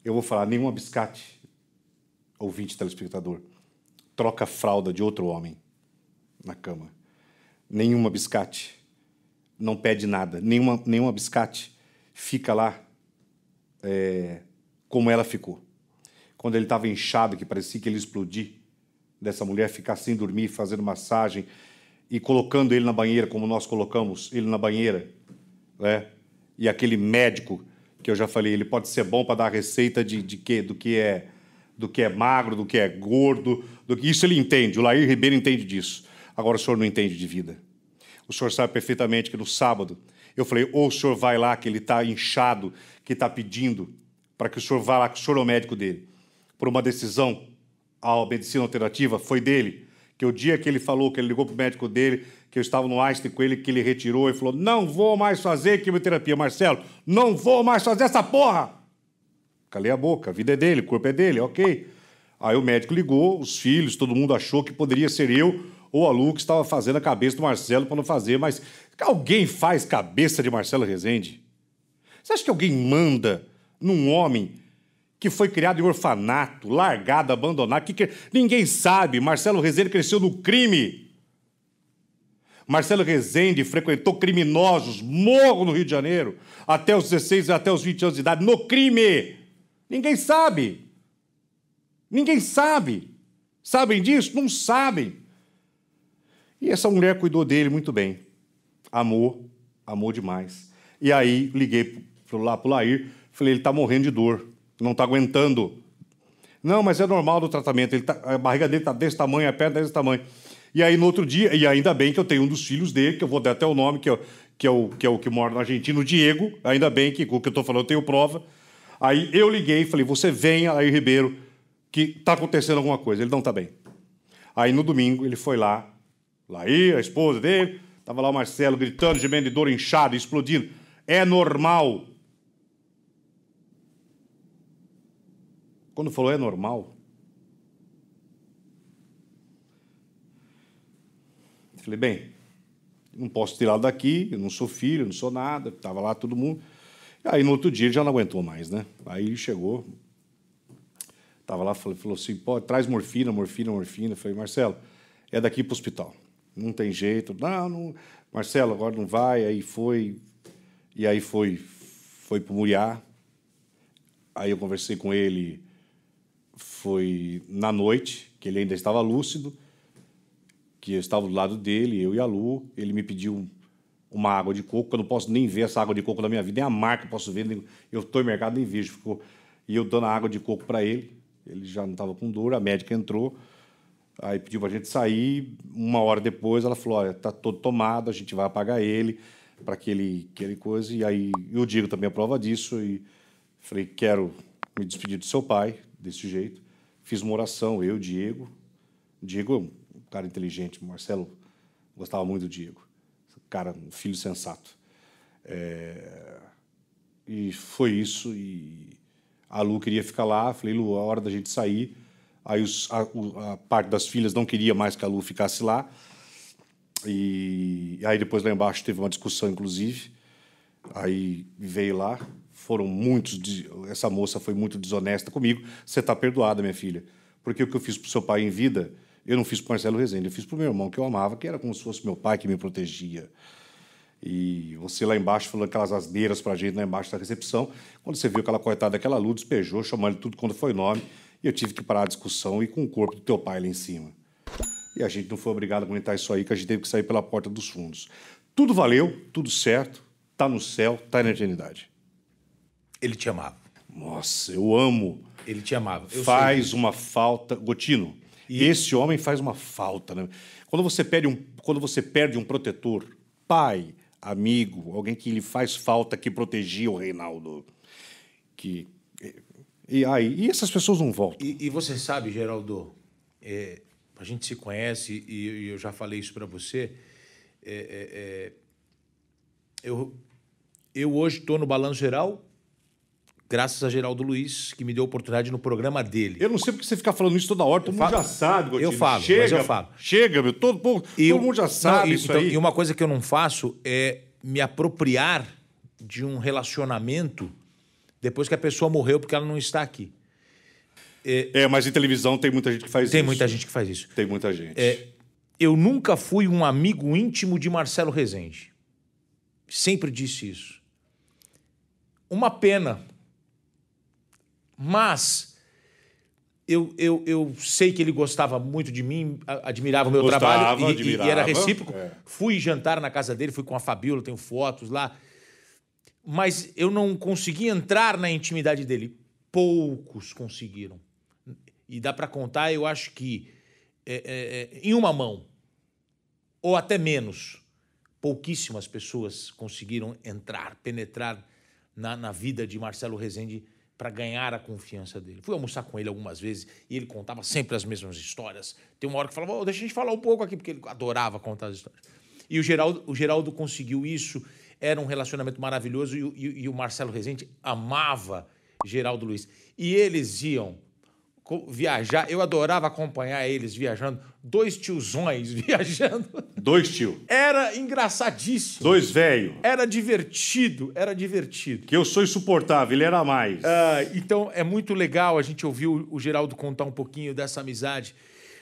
Eu vou falar, nenhuma biscate, ouvinte telespectador. troca a fralda de outro homem na cama. Nenhuma biscate. Não pede nada. Nenhuma, nenhuma biscate fica lá é, como ela ficou. Quando ele estava inchado, que parecia que ele explodir, dessa mulher ficar sem dormir, fazendo massagem e colocando ele na banheira, como nós colocamos ele na banheira, né? E aquele médico que eu já falei, ele pode ser bom para dar receita de, de quê? Do que é do que é magro, do que é gordo, do que isso ele entende. O Lair Ribeiro entende disso. Agora o senhor não entende de vida. O senhor sabe perfeitamente que no sábado eu falei, ou o senhor vai lá que ele está inchado, que está pedindo para que o senhor vá lá, que o senhor é o médico dele, por uma decisão, a medicina alternativa foi dele, que o dia que ele falou, que ele ligou para o médico dele, que eu estava no Einstein com ele, que ele retirou e falou: Não vou mais fazer quimioterapia, Marcelo, não vou mais fazer essa porra. Calei a boca, a vida é dele, o corpo é dele, ok. Aí o médico ligou, os filhos, todo mundo achou que poderia ser eu ou a Lu que estava fazendo a cabeça do Marcelo para não fazer, mas alguém faz cabeça de Marcelo Rezende? Você acha que alguém manda num homem que foi criado em orfanato, largado, abandonado, que, ninguém sabe? Marcelo Rezende cresceu no crime. Marcelo Rezende frequentou criminosos, morro no Rio de Janeiro, até os 16 até os 20 anos de idade, no crime. Ninguém sabe. Ninguém sabe. Sabem disso? Não sabem. E essa mulher cuidou dele muito bem. Amou, amou demais. E aí liguei lá pro Lair, falei, ele está morrendo de dor, não está aguentando. Não, mas é normal do tratamento, tá, a barriga dele está desse tamanho, a perna desse tamanho. E aí no outro dia, e ainda bem que eu tenho um dos filhos dele, que eu vou dar até o nome, que é, que é, o, que, é o que mora na Argentina, o Diego, ainda bem que o que eu estou falando eu tenho prova. Aí eu liguei e falei: você venha aí, Ribeiro, que está acontecendo alguma coisa. Ele não está bem. Aí no domingo ele foi lá, lá aí, a esposa dele, estava lá o Marcelo gritando, gemendo de dor, inchado, explodindo. É normal. Quando falou é normal, falei, bem, não posso tirar daqui, eu não sou filho, não sou nada, estava lá todo mundo. Aí no outro dia ele já não aguentou mais, né? Aí chegou, estava lá, falou, assim: pô, traz morfina, morfina, morfina. Falei, Marcelo, é daqui para o hospital. Não tem jeito. Não, não, Marcelo, agora não vai. Aí foi, e aí foi, foi para o. Aí eu conversei com ele, foi na noite, que ele ainda estava lúcido, que eu estava do lado dele, eu e a Lu. Ele me pediu uma água de coco, que eu não posso nem ver essa água de coco na minha vida, nem a marca eu posso ver, nem, eu estou em mercado nem vejo. Ficou, e eu dando a água de coco para ele, ele já não estava com dor, a médica entrou, aí pediu para a gente sair, uma hora depois ela falou, olha, está todo tomado, a gente vai apagar ele, para aquele, aquele coisa, e aí eu digo também a prova disso, e falei, quero me despedir do seu pai, desse jeito, fiz uma oração, eu, Diego, Diego é um cara inteligente, Marcelo gostava muito do Diego, cara, um filho sensato. É... E foi isso. E a Lu queria ficar lá. Falei, Lu, a hora da gente sair. Aí os, a, a, parte das filhas não queria mais que a Lu ficasse lá. E aí depois lá embaixo teve uma discussão, inclusive. Aí veio lá. Foram muitos. Essa moça foi muito desonesta comigo. Você está perdoada, minha filha. Porque o que eu fiz para o seu pai em vida eu não fiz para Marcelo Rezende, eu fiz para o meu irmão, que eu amava, que era como se fosse meu pai que me protegia. E você lá embaixo falando aquelas asneiras para a gente lá embaixo da recepção. Quando você viu aquela coitada daquela luz, despejou, chamando tudo quando foi nome. E eu tive que parar a discussão e com o corpo do teu pai lá em cima. E a gente não foi obrigado a aguentar isso aí, que a gente teve que sair pela porta dos fundos. Tudo valeu, tudo certo, tá no céu, tá na eternidade. Ele te amava. Nossa, eu amo. Ele te amava. Eu Faz uma falta. Gotino, e esse homem faz uma falta. Né? Quando, você perde um, quando você perde um protetor, pai, amigo, alguém que lhe faz falta, que protegia o Reinaldo, que e aí e essas pessoas não voltam. E, e você sabe, Geraldo, é, a gente se conhece e, eu já falei isso para você. É, é, é, eu, eu hoje estou no Balanço Geral graças a Geraldo Luiz, que me deu a oportunidade no programa dele. Eu não sei porque você fica falando isso toda hora, todo mundo já sabe, Gotino. Eu falo, chega, mas eu falo. Chega, meu, todo, todo, eu, todo mundo já sabe não, e, isso então, aí. E uma coisa que eu não faço é me apropriar de um relacionamento depois que a pessoa morreu porque ela não está aqui. É, é, mas em televisão tem muita gente que faz tem isso. Tem muita gente que faz isso. Tem muita gente. É, eu nunca fui um amigo íntimo de Marcelo Rezende. Sempre disse isso. Uma pena. Mas eu, eu, eu sei que ele gostava muito de mim, admirava o meu gostava, trabalho e, admirava, e, era recíproco. É. Fui jantar na casa dele, fui com a Fabiola, tenho fotos lá. Mas eu não consegui entrar na intimidade dele. Poucos conseguiram. E dá para contar, eu acho que é, é, é, em uma mão, ou até menos, pouquíssimas pessoas conseguiram entrar, penetrar na, na vida de Marcelo Rezende para ganhar a confiança dele. Fui almoçar com ele algumas vezes e ele contava sempre as mesmas histórias. Tem uma hora que falava, oh, deixa a gente falar um pouco aqui, porque ele adorava contar as histórias. E o Geraldo, o Geraldo conseguiu isso, era um relacionamento maravilhoso e, e, e o Marcelo Rezende amava Geraldo Luiz. E eles iam viajar, eu adorava acompanhar eles viajando, dois tiozões viajando. Dois tio. Era engraçadíssimo. Dois velho. Era divertido, era divertido. Que eu sou insuportável, ele era mais. Ah, então é muito legal a gente ouvir o, o Geraldo contar um pouquinho dessa amizade,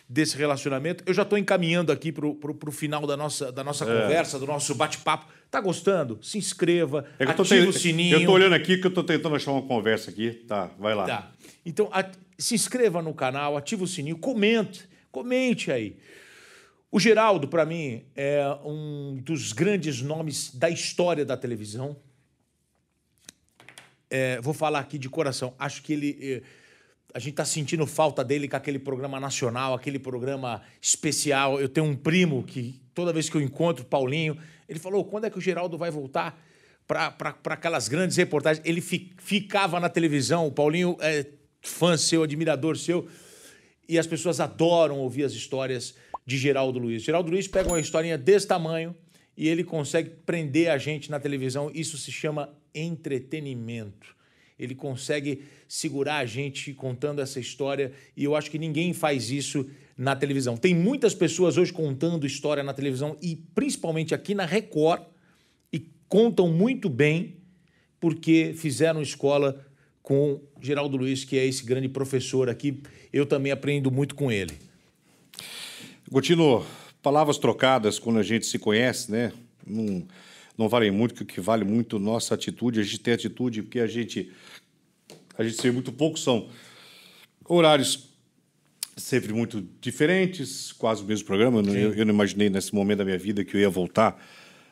desse relacionamento. Eu já estou encaminhando aqui para o final da nossa, da nossa é. conversa, do nosso bate-papo. Tá gostando? Se inscreva, é ativa te... o sininho. Eu estou olhando aqui que eu estou tentando achar uma conversa aqui. Tá, vai lá. Tá. Então, a... se inscreva no canal, ative o sininho, comente, comente aí. O Geraldo, para mim, é um dos grandes nomes da história da televisão. É, vou falar aqui de coração. Acho que ele. É, a gente está sentindo falta dele com aquele programa nacional, aquele programa especial. Eu tenho um primo que, toda vez que eu encontro o Paulinho, ele falou: quando é que o Geraldo vai voltar para aquelas grandes reportagens? Ele fi, ficava na televisão, o Paulinho é fã seu, admirador seu, e as pessoas adoram ouvir as histórias de Geraldo Luiz. Geraldo Luiz pega uma historinha desse tamanho e ele consegue prender a gente na televisão. Isso se chama entretenimento. Ele consegue segurar a gente contando essa história e eu acho que ninguém faz isso na televisão. Tem muitas pessoas hoje contando história na televisão e principalmente aqui na Record e contam muito bem porque fizeram escola com Geraldo Luiz, que é esse grande professor aqui. Eu também aprendo muito com ele. Gotino, palavras trocadas quando a gente se conhece, né? Não, não valem muito, que o que vale muito nossa atitude. A gente tem atitude porque a gente a gente se vê muito pouco, são horários sempre muito diferentes, quase o mesmo programa. Eu, eu, não imaginei nesse momento da minha vida que eu ia voltar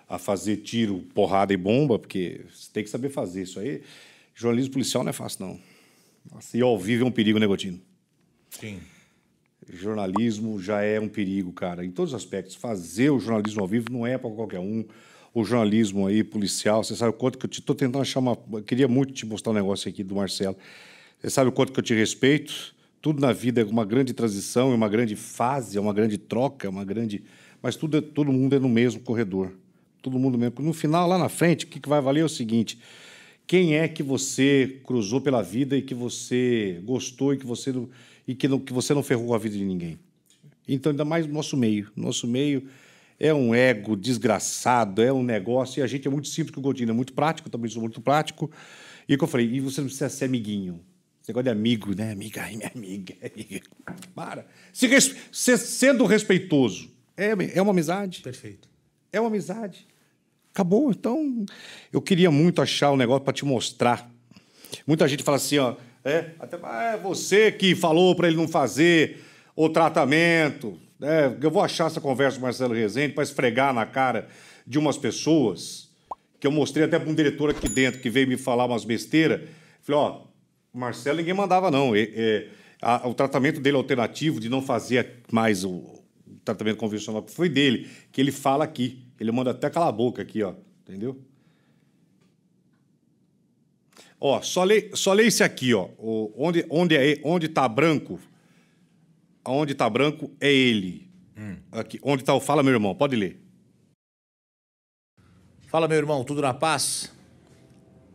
a fazer tiro, porrada e bomba, porque você tem que saber fazer isso aí. Jornalismo policial não é fácil, não. Nossa, e ao vivo é um perigo, né, Gotino? Sim. Jornalismo já é um perigo, cara, em todos os aspectos. Fazer o jornalismo ao vivo não é para qualquer um. O jornalismo aí, policial, você sabe o quanto que eu estou tentando achar uma. Eu queria muito te mostrar um negócio aqui do Marcelo. Você sabe o quanto que eu te respeito tudo na vida é uma grande transição, é uma grande fase, é uma grande troca, é uma grande. Mas tudo é, todo mundo é no mesmo corredor. Todo mundo mesmo. No final, lá na frente, o que, que vai valer é o seguinte: quem é que você cruzou pela vida e que você gostou e que você não, e que, não, que você não ferrou a vida de ninguém? Então, ainda mais no nosso meio. Nosso meio é um ego desgraçado, é um negócio, e a gente é muito simples, que o Godinho é muito prático, também sou muito prático. E que eu falei, e você não precisa ser amiguinho. Esse negócio de amigo, né? Amiga, minha amiga, amiga. Para. Se. Se, sendo respeitoso, é, é uma amizade. Perfeito. É uma amizade. Acabou. Então, eu queria muito achar um negócio para te mostrar. Muita gente fala assim, ó, é, até ah, é você que falou para ele não fazer o tratamento. É, eu vou achar essa conversa com o Marcelo Rezende para esfregar na cara de umas pessoas que eu mostrei até para um diretor aqui dentro que veio me falar umas besteiras. Falei, ó, Marcelo ninguém mandava, não. É, é, a, o tratamento dele alternativo, de não fazer mais o, o, tratamento convencional, foi dele, que ele fala aqui. Ele manda até calar a boca aqui, ó. Entendeu? Ó, só lê, só lê esse aqui, ó. O, onde, onde, é, onde tá branco, onde tá branco é ele. Hum. Aqui, onde tá o Fala, meu irmão, pode ler. Fala, meu irmão, tudo na paz?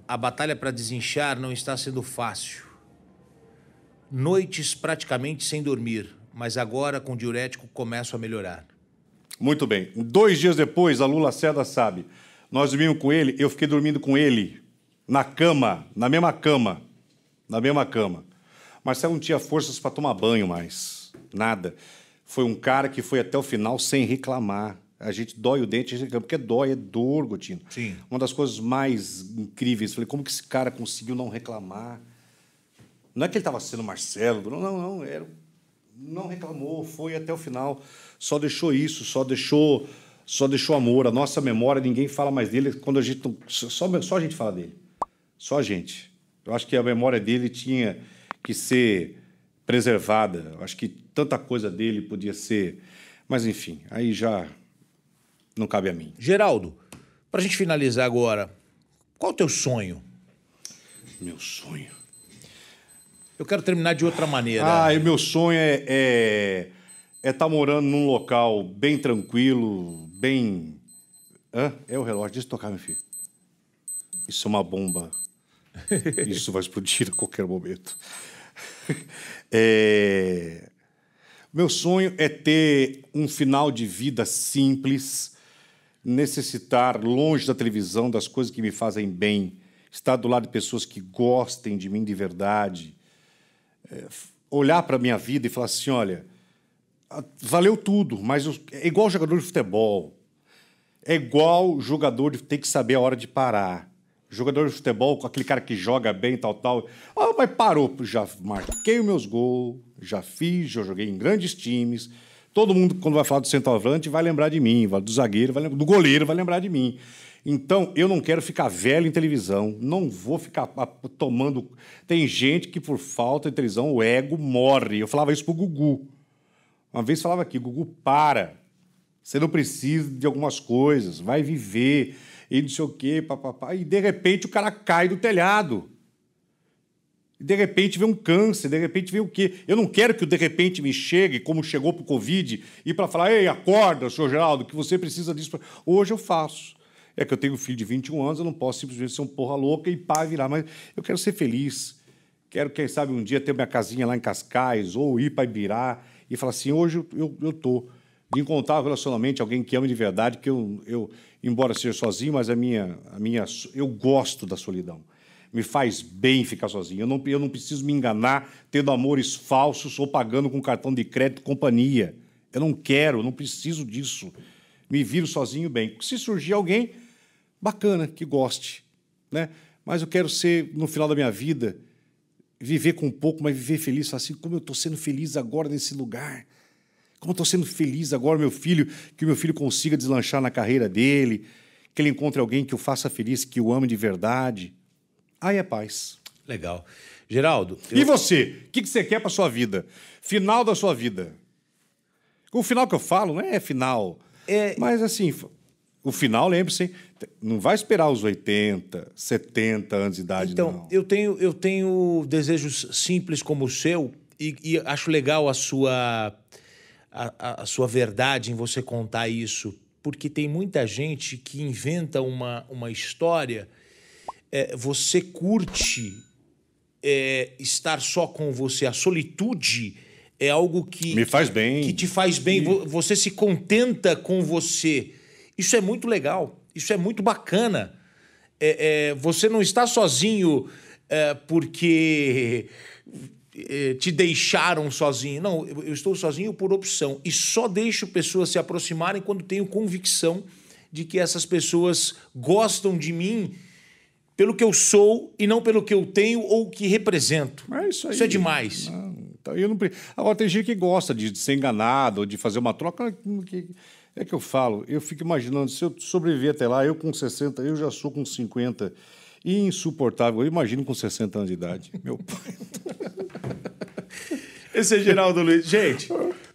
A batalha para desinchar não está sendo fácil. Noites praticamente sem dormir, mas agora com diurético começo a melhorar. Muito bem. Dois dias depois, a Lula Seda sabe. Nós dormimos com ele, eu fiquei dormindo com ele na cama, na mesma cama. Na mesma cama. Marcelo não tinha forças para tomar banho mais. Nada. Foi um cara que foi até o final sem reclamar. A gente dói o dente, porque dói, é dor, Gotino. Sim. Uma das coisas mais incríveis. Falei, como que esse cara conseguiu não reclamar? Não é que ele estava sendo Marcelo, não, não, não. Era, não reclamou, foi até o final. Só deixou isso, só deixou, só deixou amor. A nossa memória, ninguém fala mais dele quando a gente. Só, só a gente fala dele. Só a gente. Eu acho que a memória dele tinha que ser preservada. Eu acho que tanta coisa dele podia ser. Mas, enfim, aí já não cabe a mim. Geraldo, para a gente finalizar agora, qual o teu sonho? Meu sonho. Eu quero terminar de outra maneira. Ah, e meu sonho é estar é, é tá morando num local bem tranquilo, bem. Hã? É o relógio, deixa eu tocar, meu filho. Isso é uma bomba. Isso vai explodir a qualquer momento. É... Meu sonho é ter um final de vida simples, necessitar longe da televisão das coisas que me fazem bem, estar do lado de pessoas que gostem de mim de verdade, é, olhar para a minha vida e falar assim: olha, valeu tudo, mas eu, é igual jogador de futebol. É igual jogador de ter que saber a hora de parar. Jogador de futebol, com aquele cara que joga bem, tal, tal. Ah, mas parou. Já marquei os meus gols, já fiz, já joguei em grandes times. Todo mundo, quando vai falar do centroavante, vai lembrar de mim. Do zagueiro, vai lembrar, do goleiro, vai lembrar de mim. Então, eu não quero ficar velho em televisão, não vou ficar tomando. Tem gente que, por falta de televisão, o ego morre. Eu falava isso pro Gugu. Uma vez falava aqui, Gugu, para. Você não precisa de algumas coisas, vai viver, e não sei o quê, papapá. E de repente o cara cai do telhado. E de repente vem um câncer, de repente vem o quê? Eu não quero que o de repente me chegue, como chegou para o Covid, e para falar, ei, acorda, senhor Geraldo, que você precisa disso. Hoje eu faço é que eu tenho um filho de 21 anos, eu não posso simplesmente ser um porra louca e pá, virar. Mas eu quero ser feliz. Quero, quem sabe, um dia ter minha casinha lá em Cascais ou ir para Ibirá e falar assim: hoje eu, eu tô. De encontrar relacionamento alguém que ama de verdade, que eu, eu embora seja sozinho, mas a minha, a minha, eu gosto da solidão. Me faz bem ficar sozinho. Eu não, eu não preciso me enganar tendo amores falsos ou pagando com cartão de crédito companhia. Eu não quero, não preciso disso. Me viro sozinho bem. Se surgir alguém, bacana, que goste, né? Mas eu quero ser, no final da minha vida, viver com um pouco, mas viver feliz, assim, como eu estou sendo feliz agora nesse lugar. Como eu estou sendo feliz agora, meu filho, que o meu filho consiga deslanchar na carreira dele, que ele encontre alguém que o faça feliz, que o ame de verdade. Aí é paz. Legal. Geraldo. Eu... E você? O que você quer para sua vida? Final da sua vida. O final que eu falo não é final. É... Mas assim, o final, lembre-se, não vai esperar os 80, 70 anos de idade, então, não. eu tenho, eu tenho desejos simples como o seu e, e acho legal a sua, a, a, sua verdade em você contar isso, porque tem muita gente que inventa uma, uma história, é, você curte é, estar só com você, a solitude é algo que... Me faz bem. Que te faz bem, você se contenta com você isso é muito legal, isso é muito bacana. É, é, você não está sozinho é, porque é, te deixaram sozinho. Não, eu estou sozinho por opção. E só deixo pessoas se aproximarem quando tenho convicção de que essas pessoas gostam de mim pelo que eu sou e não pelo que eu tenho ou que represento. É isso, aí. isso é demais. Não, então eu não... Agora, tem gente que gosta de ser enganado, de fazer uma troca que é que eu falo, eu fico imaginando, se eu sobreviver até lá, eu com 60, eu já sou com 50, e insuportável. Eu imagino com 60 anos de idade. Meu pai. Esse é Geraldo Luiz. Gente,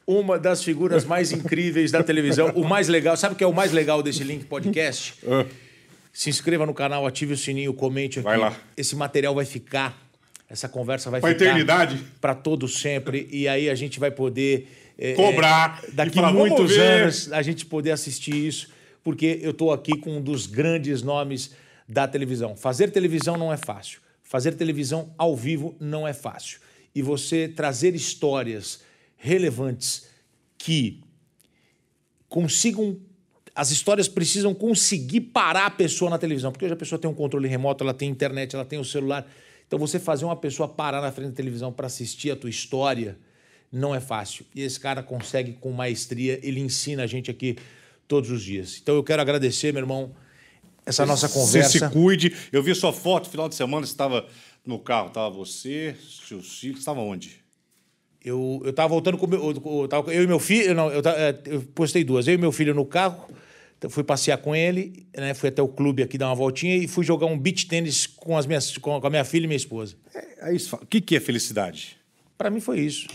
uma das figuras mais incríveis da televisão. O mais legal, sabe o que é o mais legal desse Link Podcast? Uh. Se inscreva no canal, ative o sininho, comente aqui. Vai lá. Esse material vai ficar, essa conversa vai pra ficar. Para eternidade. Para todo sempre. E aí a gente vai poder cobrar. É, daqui a muitos anos a gente poder assistir isso, porque eu estou aqui com um dos grandes nomes da televisão. Fazer televisão não é fácil. Fazer televisão ao vivo não é fácil. E você trazer histórias relevantes que consigam. As histórias precisam conseguir parar a pessoa na televisão, porque hoje a pessoa tem um controle remoto, ela tem internet, ela tem o celular. Então você fazer uma pessoa parar na frente da televisão para assistir a tua história não é fácil. E esse cara consegue com maestria, ele ensina a gente aqui todos os dias. Então eu quero agradecer, meu irmão, essa nossa conversa. Você se cuide. Eu vi sua foto final de semana, você estava no carro, estava você, seus filhos, estava onde? Eu, eu tava voltando com meu, eu, tava, eu e meu filho, não, eu, é, eu postei duas. Eu e meu filho no carro, então fui passear com ele, né, fui até o clube aqui dar uma voltinha e fui jogar um beach tênis com, as minhas, com a minha filha e minha esposa. É, é isso. O que, que é felicidade? Para mim foi isso.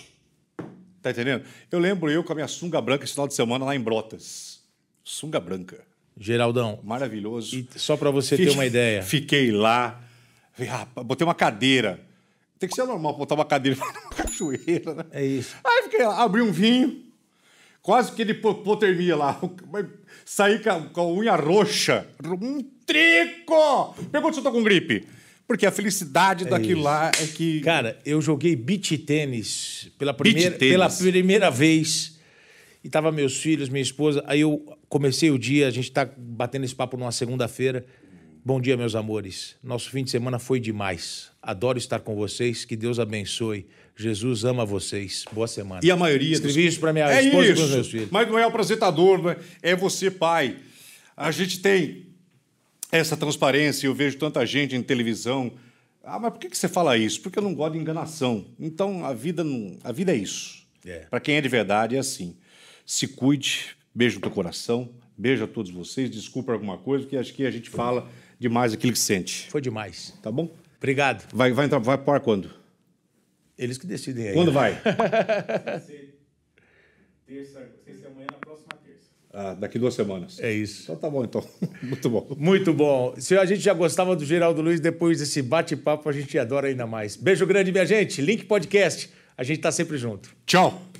Tá entendendo? Eu lembro eu com a minha sunga branca esse final de semana lá em Brotas. Sunga branca. Geraldão. Maravilhoso. E só para você Fique, ter uma ideia. Fiquei lá, botei uma cadeira. Tem que ser normal botar uma cadeira numa cachoeira, né? É isso. Aí fiquei lá, abri um vinho, quase que ele hipotermia lá. Saí com a, com a unha roxa. Um trico! Pergunta se eu tô com gripe. Porque a felicidade é daquilo isso. lá é que. Cara, eu joguei beach tênis pela primeira, pela primeira vez. E tava meus filhos, minha esposa. Aí eu comecei o dia, a gente tá batendo esse papo numa segunda-feira. Bom dia, meus amores. Nosso fim de semana foi demais. Adoro estar com vocês. Que Deus abençoe. Jesus ama vocês. Boa semana. E a maioria. Escrevi dos... isso para minha é esposa isso. e para meus filhos. Mas não é o apresentador, não é? é você, pai. A gente tem essa transparência. Eu vejo tanta gente em televisão. Ah, mas por que você fala isso? Porque eu não gosto de enganação. Então a vida não, a vida é isso. É. Para quem é de verdade é assim. Se cuide, beijo no teu coração, beijo a todos vocês. Desculpa alguma coisa, porque acho que a gente fala demais aquilo que sente. Foi demais. Tá bom? Obrigado. Vai, vai entrar, vai pôr quando? Eles que decidem aí. Quando vai? terça, terça amanhã na próxima ah, daqui duas semanas. É isso. Então tá bom, então. Muito bom. Muito bom. Se a gente já gostava do Geraldo Luiz, depois desse bate-papo, a gente adora ainda mais. Beijo grande, minha gente. Link Podcast. A gente tá sempre junto. Tchau.